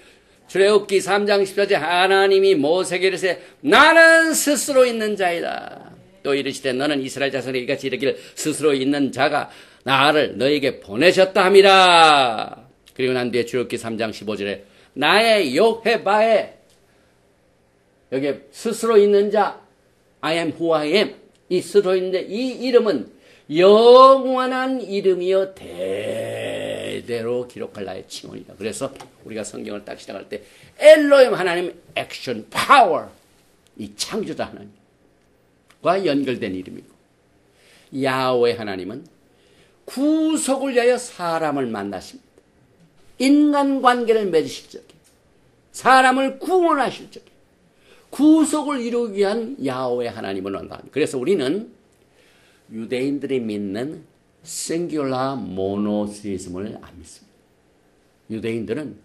출애굽기 3장 14절 하나님이 모세에게 이르세 나는 스스로 있는 자이다. 또 이르시되 너는 이스라엘 자손에게 이같이 이르기를 스스로 있는 자가 나를 너에게 보내셨다 함이라. 그리고 난 뒤에 출애굽기 3장 15절에 나의 요해바에 여기 스스로 있는 자 I am who I am 이 스스로 있는데 이 이름은 영원한 이름이여 대대로 기록할 나의 칭원이다. 그래서 우리가 성경을 딱 시작할 때 엘로임 하나님 액션 파워 이 창조자 하나님과 연결된 이름이고 야훼 하나님은 구속을 위하여 사람을 만나십니다. 인간관계를 맺으실 적에 사람을 구원하실 적에 구속을 이루기 위한 야훼 하나님을 원다. 그래서 우리는 유대인들이 믿는 싱귤라 모노시즘을 안 믿습니다. 유대인들은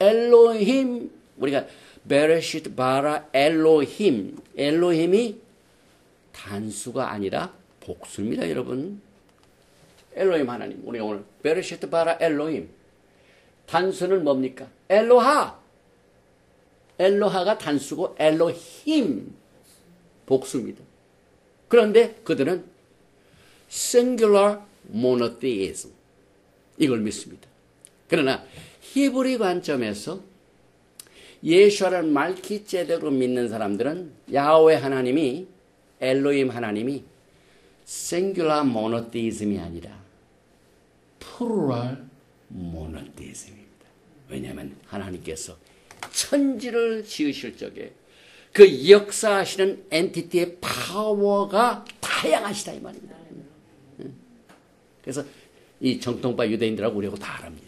엘로힘 우리가 베레시트 바라 엘로힘 엘로힘이 단수가 아니라 복수입니다, 여러분. 엘로힘 하나님. 우리 오늘 베레시트 바라 엘로힘. 단수는 뭡니까? 엘로하. 엘로하가 단수고 엘로힘 복수입니다. 그런데 그들은 singular monotheism 이걸 믿습니다. 그러나 히브리 관점에서 예수를 말키제대로 믿는 사람들은 야훼 하나님이 엘로임 하나님이 singular monotheism이 아니라 plural monotheism입니다. 왜냐하면 하나님께서 천지를 지으실 적에 그 역사하시는 엔티티의 파워가 다양하시다 이 말입니다. 그래서 이 정통파 유대인들하고 우리하고 다릅니다.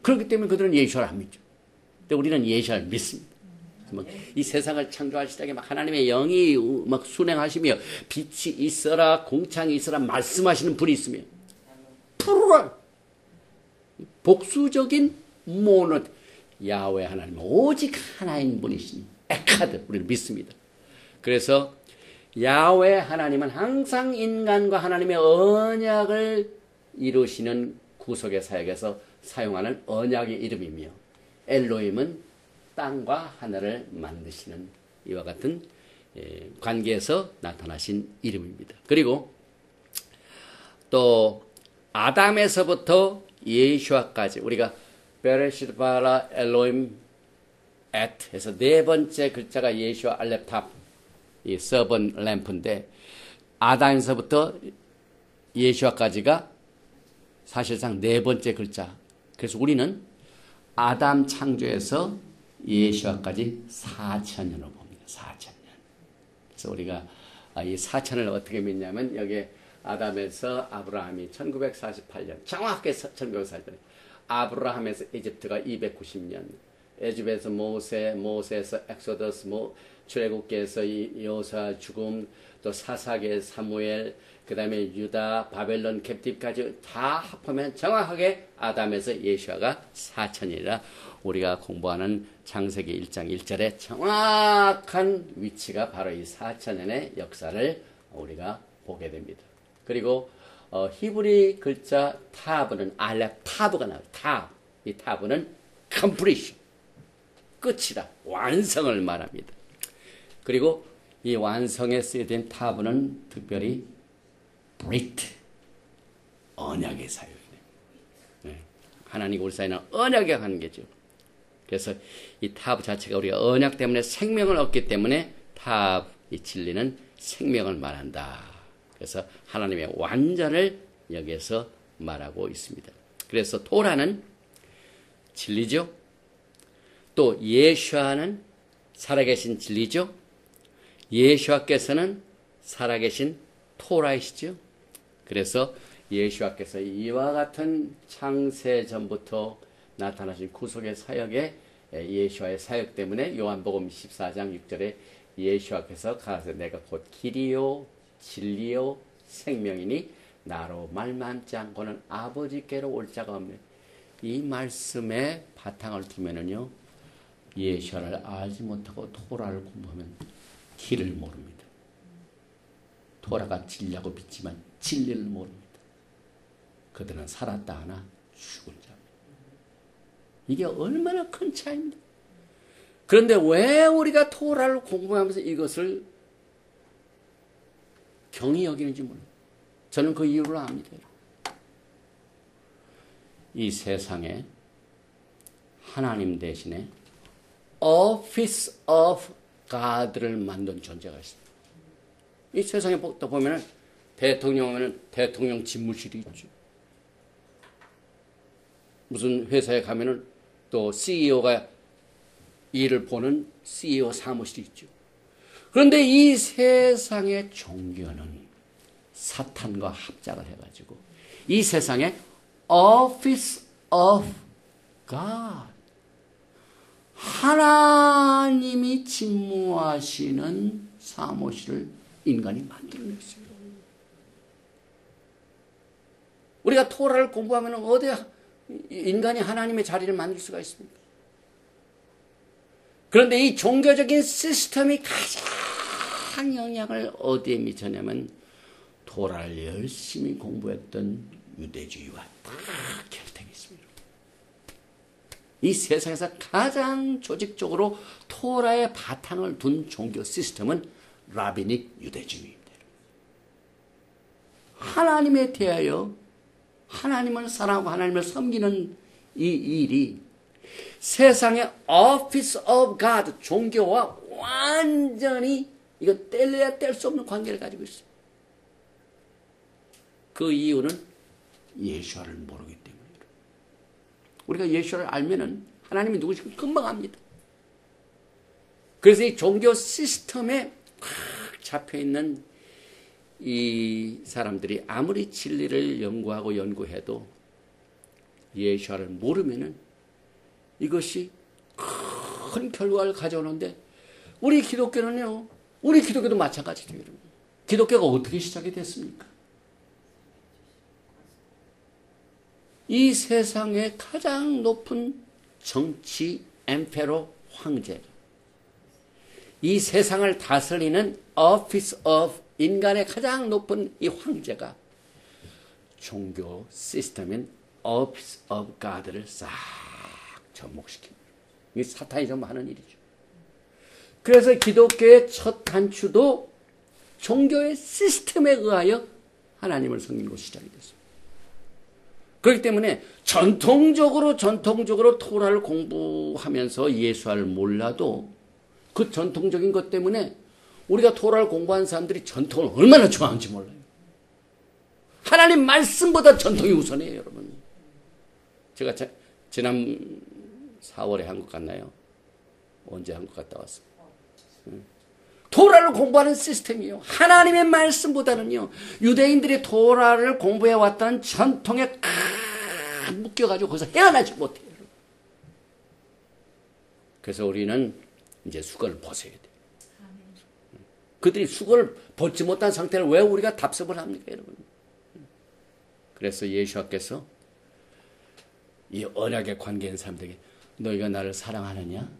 그렇기 때문에 그들은 예수를 안 믿죠. 근데 우리는 예수를 믿습니다. 이 세상을 창조하시다가 막 하나님의 영이 막 순행하시며 빛이 있어라 공창이 있어라 말씀하시는 분이 있으며 프로랄 복수적인 모노 야외 하나님 오직 하나인 분이시니 에카드 우리를 믿습니다. 그래서 야외 하나님은 항상 인간과 하나님의 언약을 이루시는 구속의 사역에서 사용하는 언약의 이름이며 엘로임은 땅과 하늘을 만드시는 이와 같은 예, 관계에서 나타나신 이름입니다. 그리고 또 아담에서부터 예수아까지 우리가 베레시드 바라 엘로임 at 해서 네 번째 글자가 예수와 알렙탑 이 서번 램프인데 아담에서부터 예수아까지가 사실상 네 번째 글자. 그래서 우리는 아담 창조에서 예수아까지 4천년으로 봅니다. 4천년. 그래서 우리가 이 4천을 어떻게 믿냐면 여기 아담에서 아브라함이 1948년 정확하게 1948년 아브라함에서 이집트가 290년 에집에서 모세, 모세에서 엑소더스, 모, 출애굽기에서 여호수아 죽음, 또 사사기 사무엘, 그 다음에 유다, 바벨론 captive까지 다 합하면 정확하게 아담에서 예수아가 4천이라 우리가 공부하는 창세기 1장 1절에 정확한 위치가 바로 이 4천년의 역사를 우리가 보게 됩니다. 그리고 어, 히브리 글자 타브는 알렙 타브가 나와요. 탑. 이 타브는 completion. 끝이다. 완성을 말합니다. 그리고 이 완성에 쓰여진 타브는 특별히 브리트 언약의 사유이네. 네. 하나님 우리 사이는 언약의 관계죠. 그래서 이 타협 자체가 우리가 언약 때문에 생명을 얻기 때문에 타협 이 진리는 생명을 말한다. 그래서 하나님의 완전을 여기에서 말하고 있습니다. 그래서 토라는 진리죠. 또 예수아는 살아계신 진리죠. 예수아께서는 살아계신 토라이시죠. 그래서 예수아께서 이와 같은 창세 전부터 나타나신 구속의 사역에 예수와의 사역 때문에 요한복음 14장 6절에 예수와께서 가서 내가 곧 길이요 진리요 생명이니 나로 말만지 않고는 아버지께로 올 자가 없네. 이 말씀에 바탕을 두면은요 예수를 알지 못하고 토라를 공부하면 길을 모릅니다. 토라가 진리하고 믿지만 진리를 모릅니다. 그들은 살았다 하나 죽은 자. 이게 얼마나 큰 차이입니다. 그런데 왜 우리가 토라를 공부하면서 이것을 경히 여기는지 몰라요. 저는 그 이유를 압니다. 이 세상에 하나님 대신에 Office of God를 만든 존재가 있습니다. 이 세상에 보면 대통령 하 대통령 집무실이 있죠. 무슨 회사에 가면은 또 CEO가 일을 보는 CEO 사무실이 있죠. 그런데 이 세상의 종교는 사탄과 합작을 해가지고 이 세상에 Office of God 하나님이 직무하시는 사무실을 인간이 만들어냈어요. 우리가 토라를 공부하면 어디 인간이 하나님의 자리를 만들 수가 있습니까? 그런데 이 종교적인 시스템이 가장 영향을 어디에 미쳤냐면 토라를 열심히 공부했던 유대주의와 다 결탁했습니다. 이 세상에서 가장 조직적으로 토라의 바탕을 둔 종교 시스템은 라비닉 유대주의입니다. 하나님에 대하여 하나님을 사랑하고 하나님을 섬기는 이 일이 세상의 office of God 종교와 완전히 이거 뗄래야 뗄 수 없는 관계를 가지고 있어요. 그 이유는 예수를 모르기. 우리가 예수를 알면은 하나님이 누구신지 금방 압니다. 그래서 이 종교 시스템에 꽉 잡혀 있는 이 사람들이 아무리 진리를 연구하고 연구해도 예수를 모르면은 이것이 큰 결과를 가져오는데 우리 기독교는요. 우리 기독교도 마찬가지예요, 여러분. 기독교가 어떻게 시작이 됐습니까? 이 세상의 가장 높은 정치 엠페로 황제가 이 세상을 다스리는 Office of 인간의 가장 높은 이 황제가 종교 시스템인 Office of God를 싹 접목시킵니다. 이 사탄이 좀 하는 일이죠. 그래서 기독교의 첫 단추도 종교의 시스템에 의하여 하나님을 섬기는 것이 시작이 됐습니다. 그렇기 때문에 전통적으로 전통적으로 토라를 공부하면서 예수를 몰라도 그 전통적인 것 때문에 우리가 토라를 공부한 사람들이 전통을 얼마나 좋아하는지 몰라요. 하나님 말씀보다 전통이 우선이에요, 여러분. 제가 자, 지난 4월에 한국 갔나요? 언제 한국 갔다 왔어? 토라를 공부하는 시스템이요. 하나님의 말씀보다는요. 유대인들이 토라를 공부해 왔다는 전통에 묶여가지고 거기서 헤어나지 못해요. 그래서 우리는 이제 수건을 벗어야 돼. 그들이 수건을 벗지 못한 상태를 왜 우리가 답습을 합니까, 여러분? 그래서 예수께서 이 언약의 관계인 사람들에게 너희가 나를 사랑하느냐?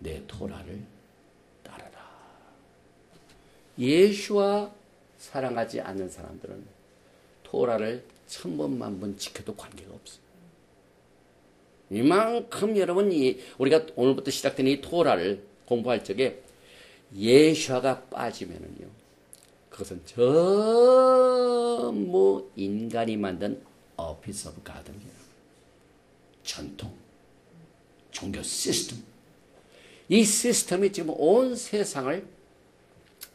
내 토라를. 예수와 사랑하지 않는 사람들은 토라를 천 번 만 번 지켜도 관계가 없어요. 이만큼 여러분 이 우리가 오늘부터 시작된 이 토라를 공부할 적에 예수아가 빠지면은요. 그것은 전부 인간이 만든 어피스 오브 가든이에요. 전통. 종교 시스템. 이 시스템이 지금 온 세상을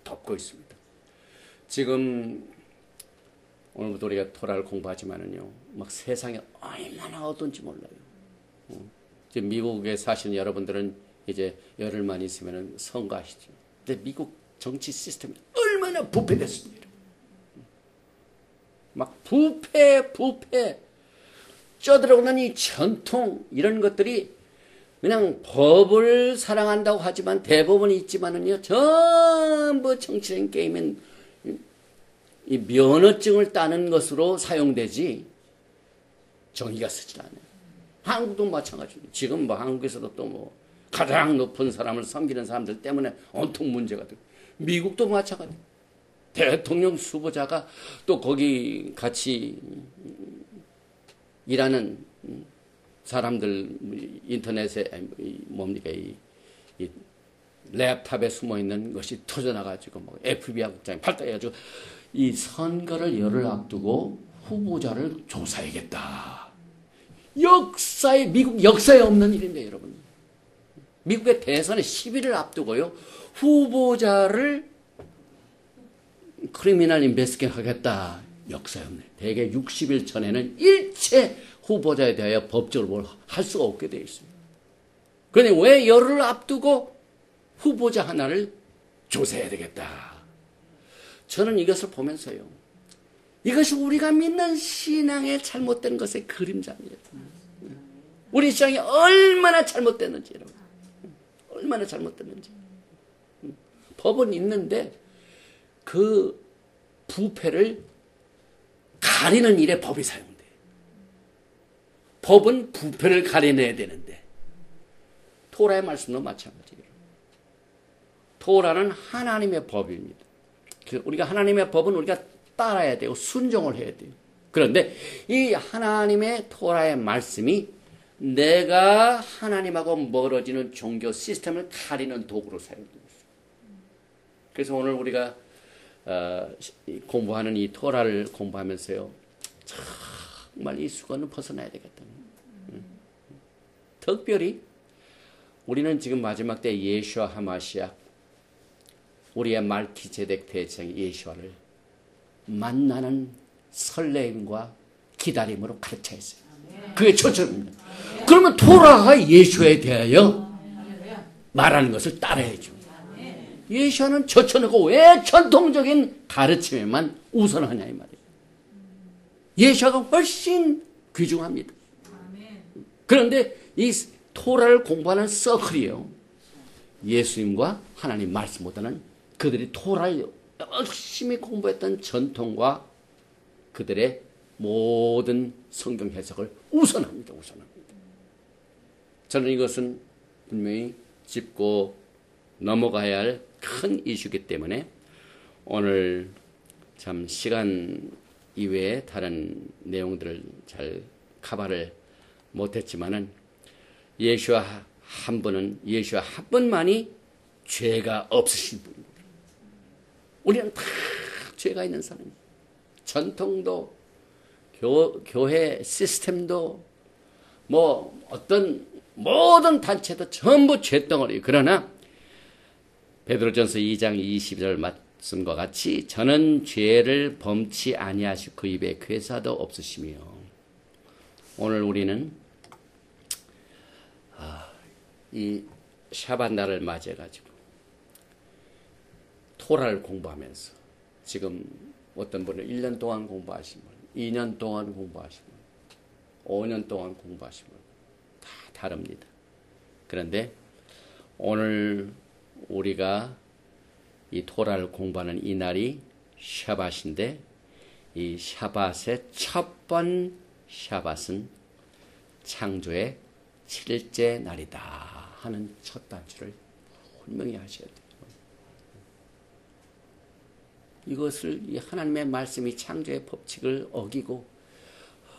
덮고 있습니다. 지금 오늘부터 우리가 토라를 공부하지만은요, 막 세상에 얼마나 어떤지 몰라요. 어. 지금 미국에 사시는 여러분들은 이제 열흘만 있으면 선거하시죠. 근데 미국 정치 시스템이 얼마나 부패됐습니다. 막 부패, 부패. 쩌들어오는 이 전통, 이런 것들이 그냥 법을 사랑한다고 하지만 대법원이 있지만은요, 전부 정치적인 게임은 이 면허증을 따는 것으로 사용되지 정의가 쓰질 않아요. 한국도 마찬가지입니다. 지금 뭐 한국에서도 또 뭐 가장 높은 사람을 섬기는 사람들 때문에 온통 문제가 되고 미국도 마찬가지. 대통령 수보자가 또 거기 같이 일하는 사람들 인터넷에 뭡니까 이, 이 랩탑에 숨어 있는 것이 터져나가지고 뭐 FBI 국장이 팔다해가지고 이 선거를 열흘 앞두고 후보자를 조사해야겠다. 역사에 미국 역사에 없는 일인데 여러분. 미국의 대선에 10일을 앞두고요 후보자를 크리미널 인베스팅 하겠다. 역사에 없네. 대개 60일 전에는 일체 후보자에 대하여 법적으로 뭘할 수가 없게 되어 있습니다. 그런데 왜 열흘 앞두고 후보자 하나를 조사해야 되겠다. 저는 이것을 보면서요. 이것이 우리가 믿는 신앙의 잘못된 것의 그림자입니다. 우리 신앙이 얼마나 잘못됐는지 여러분. 얼마나 잘못됐는지. 법은 있는데 그 부패를 가리는 일에 법이 사용돼. 법은 부패를 가려내야 되는데 토라의 말씀도 마찬가지예요. 토라는 하나님의 법입니다. 그 우리가 하나님의 법은 우리가 따라야 되고 순종을 해야 돼요. 그런데 이 하나님의 토라의 말씀이 내가 하나님하고 멀어지는 종교 시스템을 가리는 도구로 사용되고 있어요. 그래서 오늘 우리가 어, 공부하는 이 토라를 공부하면서요. 정말 이 수건은 벗어나야 되겠다. 특별히 우리는 지금 마지막 때 예수와 하마시아 우리의 말키제덱 대장 예수와를 만나는 설레임과 기다림으로 가르쳐 있어요. 그게 초점입니다. 그러면 토라가 예수에 대하여 말하는 것을 따라야죠. 예수는 젖혀놓고 왜 전통적인 가르침에만 우선하냐 이 말이에요. 예수가 훨씬 귀중합니다. 그런데 이 토라를 공부하는 서클이에요. 예수님과 하나님 말씀보다는 그들이 토라를 열심히 공부했던 전통과 그들의 모든 성경 해석을 우선합니다. 우선합니다. 저는 이것은 분명히 짚고 넘어가야 할 큰 이슈이기 때문에 오늘 참 시간 이외에 다른 내용들을 잘 카바를 못했지만은 예수와 한 분은 예수와 한 분만이 죄가 없으신 분입니다. 우리는 다 죄가 있는 사람입니다. 전통도 교, 교회 시스템도 뭐 어떤 모든 단체도 전부 죄덩어리. 그러나 베드로전서 2장 20절 말씀과 같이 저는 죄를 범치 아니하시고 그 입에 괴사도 없으시며 오늘 우리는 아, 이 샤반 날을 맞이해 가지고 토라를 공부하면서 지금 어떤 분은 1년 동안 공부하신 분, 2년 동안 공부하신 분, 5년 동안 공부하신 분, 다 다릅니다. 그런데 오늘 우리가 이 토라를 공부하는 이 날이 샤밧인데 이 샤밧의 첫 번 샤밧은 창조의 7일째 날이다 하는 첫 단추를 분명히 하셔야 돼요. 이것을 하나님의 말씀이 창조의 법칙을 어기고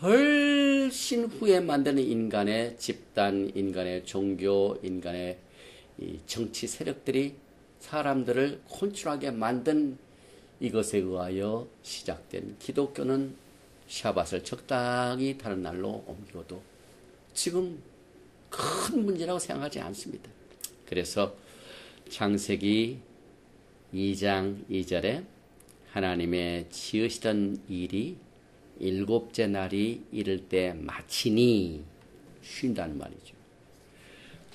훨씬 후에 만드는 인간의 집단, 인간의 종교, 인간의 정치 세력들이 사람들을 콘출하게 만든 이것에 의하여 시작된 기독교는 샤밧을 적당히 다른 날로 옮기고도 지금 큰 문제라고 생각하지 않습니다. 그래서 창세기 2장 2절에 하나님의 지으시던 일이 일곱째 날이 이를 때 마치니 쉰다는 말이죠.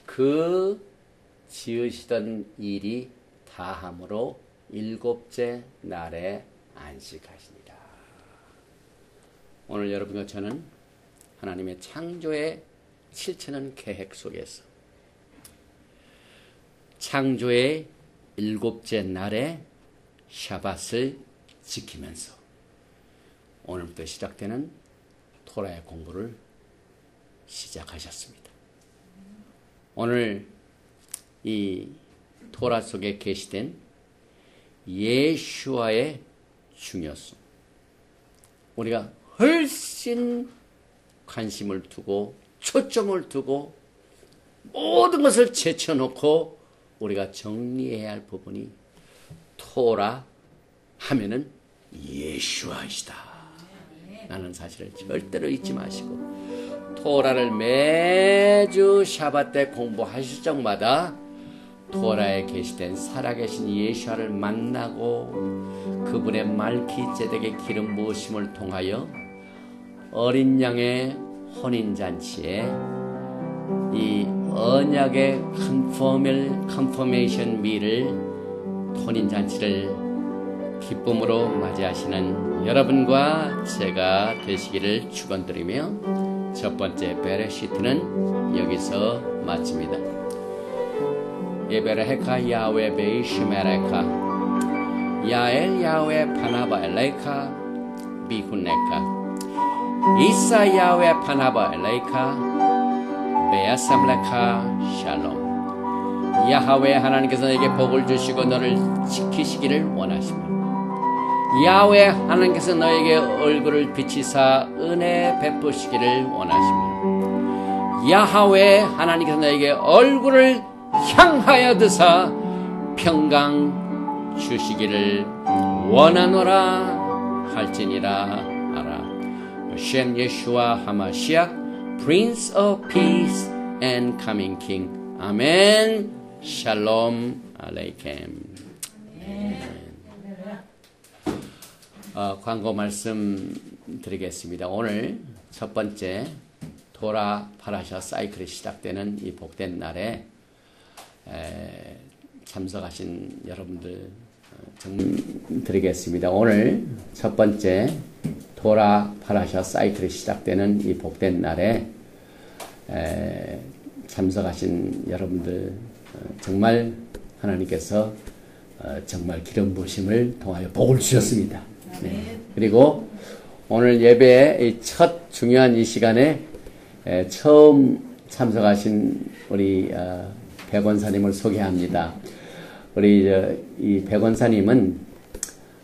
그 지으시던 일이 다함으로 일곱째 날에 안식하시니라. 오늘 여러분과 저는 하나님의 창조의 실천은 계획 속에서 창조의 일곱째 날에 샤밧을 지키면서 오늘부터 시작되는 토라의 공부를 시작하셨습니다. 오늘 이 토라 속에 게시된 예수와의 중요성. 우리가 훨씬 관심을 두고 초점을 두고 모든 것을 제쳐놓고 우리가 정리해야 할 부분이 토라 하면은 예수와이시다. 라는 사실을 절대로 잊지 마시고 토라를 매주 샤bat 때 공부하실 적마다 토라에 계시된 살아계신 예수와를 만나고 그분의 말키제덱의 기름 부으심을 통하여 어린 양의 혼인 잔치에 이 언약의 confirmation 이를 혼인 잔치를 기쁨으로 맞이하시는 여러분과 제가 되시기를 축원드리며 첫 번째 베레시트는 여기서 마칩니다. יברכך יהוה וישמרך 야엘 야웨 파나바 엘레카 비훈네카 야웨 파나바 엘레카 베야삼레카 샬롬 야하웨 하나님께서 내게 복을 주시고 너를 지키시기를 원하십니다. 야외 하나님께서 너에게 얼굴을 비치사 은혜 베푸시기를 원하십니다. 야하ዌ 하나님께서 너에게 얼굴을 향하여 드사 평강 주시기를 원하노라 할지니라. 셴 예슈아 하마시아 Prince of Peace and Coming King. 아멘. 샬롬 알레이켐. 어, 광고 말씀 드리겠습니다. 오늘 첫 번째 도라 파라샤 사이클이 시작되는 이 복된 날에 에, 참석하신 여러분들 정 드리겠습니다. 오늘 첫 번째 도라 파라샤 사이클이 시작되는 이 복된 날에 에, 참석하신 여러분들 정말 하나님께서 어, 정말 기름 부심을 통하여 복을 주셨습니다. 네. 그리고 오늘 예배의 첫 중요한 이 시간에 에, 처음 참석하신 우리 어, 백원사님을 소개합니다. 우리 저, 이 백원사님은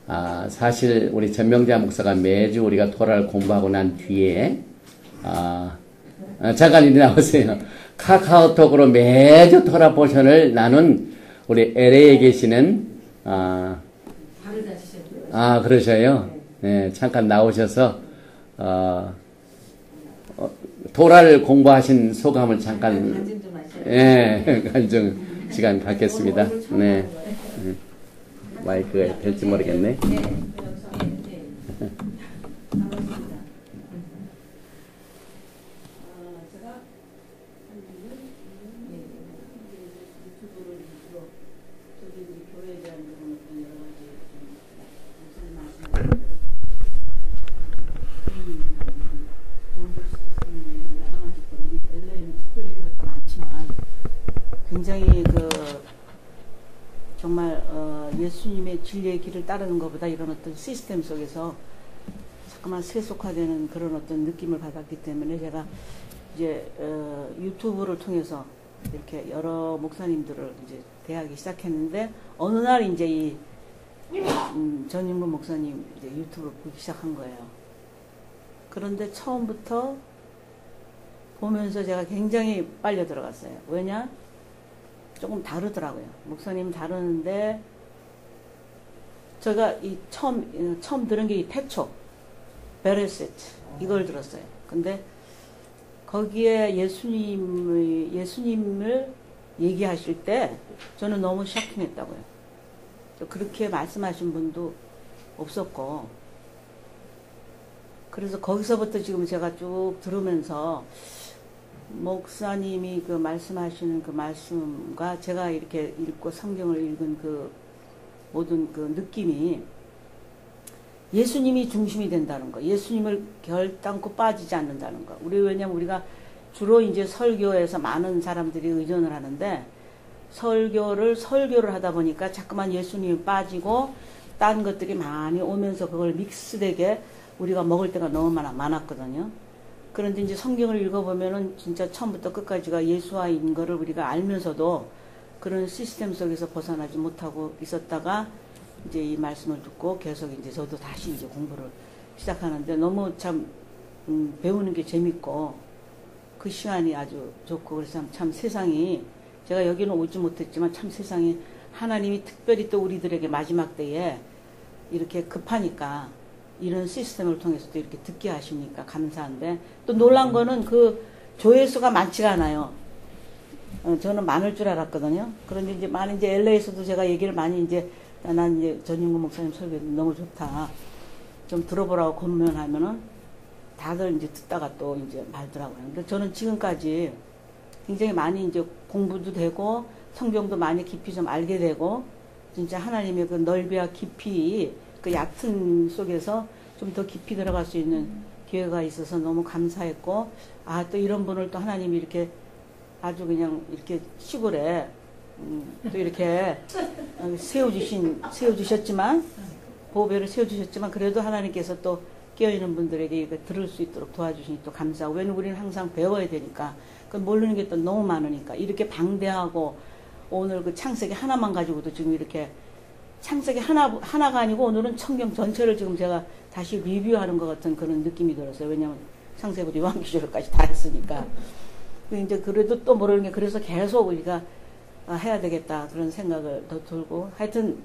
아, 사실 우리 전명자 목사가 매주 우리가 토라를 공부하고 난 뒤에 아, 아, 잠깐 이리 나오세요. 카카오톡으로 매주 토라 portion을 나눈 우리 LA에 계시는 아, 아 그러셔요. 네, 잠깐 나오셔서 어, 어, 토라를 공부하신 소감을 잠깐 예, 간증 시간 갖겠습니다. 네. 마이크가 될지 모르겠네. 굉장히 그 정말 어 예수님의 진리의 길을 따르는 것보다 이런 어떤 시스템 속에서 자꾸만 세속화되는 그런 어떤 느낌을 받았기 때문에 제가 이제 어 유튜브를 통해서 이렇게 여러 목사님들을 이제 대하기 시작했는데 어느 날 이제 이 음, 전인근 목사님 이제 유튜브를 보기 시작한 거예요. 그런데 처음부터 보면서 제가 굉장히 빨려 들어갔어요. 왜냐? 조금 다르더라고요. 목사님 다르는데 제가 이 처음 처음 들은 게 이 태초 베레세트 이걸 들었어요. 근데 거기에 예수님의 예수님을 얘기하실 때 저는 너무 쇼킹했다고요. 또 그렇게 말씀하신 분도 없었고 그래서 거기서부터 지금 제가 쭉 들으면서 목사님이 그 말씀하시는 그 말씀과 제가 이렇게 읽고 성경을 읽은 그 모든 그 느낌이 예수님이 중심이 된다는 거, 예수님을 결단코 빠지지 않는다는 거. 우리 왜냐면 우리가 주로 이제 설교에서 많은 사람들이 의존을 하는데 설교를 설교를 하다 보니까 자꾸만 예수님이 빠지고 딴 것들이 많이 오면서 그걸 믹스되게 우리가 먹을 때가 너무 많았거든요. 그런데 이제 성경을 읽어보면은 진짜 처음부터 끝까지가 예수와인 거를 우리가 알면서도 그런 시스템 속에서 벗어나지 못하고 있었다가 이제 이 말씀을 듣고 계속 이제 저도 다시 이제 공부를 시작하는데 너무 참 음, 배우는 게 재밌고 그 시간이 아주 좋고 그래서 참 세상이 제가 여기는 오지 못했지만 참 세상이 하나님이 특별히 또 우리들에게 마지막 때에 이렇게 급하니까 이런 시스템을 통해서도 이렇게 듣게 하시니까 감사한데 또 놀란 거는 그 조회수가 많지가 않아요. 어, 저는 많을 줄 알았거든요. 그런데 이제 많이 이제 LA에서도 제가 얘기를 많이 이제 난 이제 전인구 목사님 설교 너무 좋다. 좀 들어보라고 권면하면은 다들 이제 듣다가 또 이제 말더라고요. 근데 저는 지금까지 굉장히 많이 이제 공부도 되고 성경도 많이 깊이 좀 알게 되고 진짜 하나님의 그 넓이와 깊이 그 얕은 속에서 좀 더 깊이 들어갈 수 있는 기회가 있어서 너무 감사했고 아 또 이런 분을 또 하나님이 이렇게 아주 그냥 이렇게 시골에 음, 또 이렇게 어, 세워주신 세워주셨지만 보배를 세워주셨지만 그래도 하나님께서 또 깨어있는 분들에게 이거 들을 수 있도록 도와주시니 또 감사하고 왜냐면 우리는 항상 배워야 되니까. 그 모르는 게 또 너무 많으니까. 이렇게 방대하고 오늘 그 창세기 하나만 가지고도 지금 이렇게 창세기 하나 하나가 아니고 오늘은 청경 전체를 지금 제가 다시 리뷰하는 것 같은 그런 느낌이 들었어요. 왜냐하면 창세부터 요한기절까지 다 했으니까. 이제 그래도 또 모르는 게 그래서 계속 우리가 아, 해야 되겠다 그런 생각을 더 들고 하여튼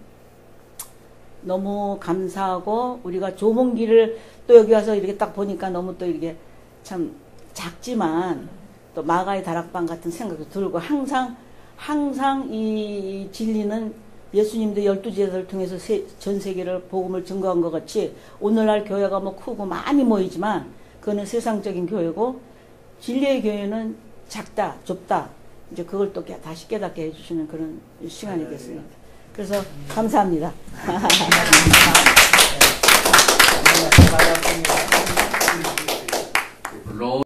너무 감사하고 우리가 좁은 길을 또 여기 와서 이렇게 딱 보니까 너무 또 이게 참 작지만 또 마가의 다락방 같은 생각도 들고 항상 항상 이 진리는 예수님도 열두 제자를 통해서 세, 전 세계를 복음을 증거한 것 같이 오늘날 교회가 뭐 크고 많이 모이지만 그거는 세상적인 교회고 진리의 교회는 작다 좁다 이제 그걸 또 깨- 다시 깨닫게 해주시는 그런 시간이 됐습니다. 그래서 감사합니다. 로 (laughs)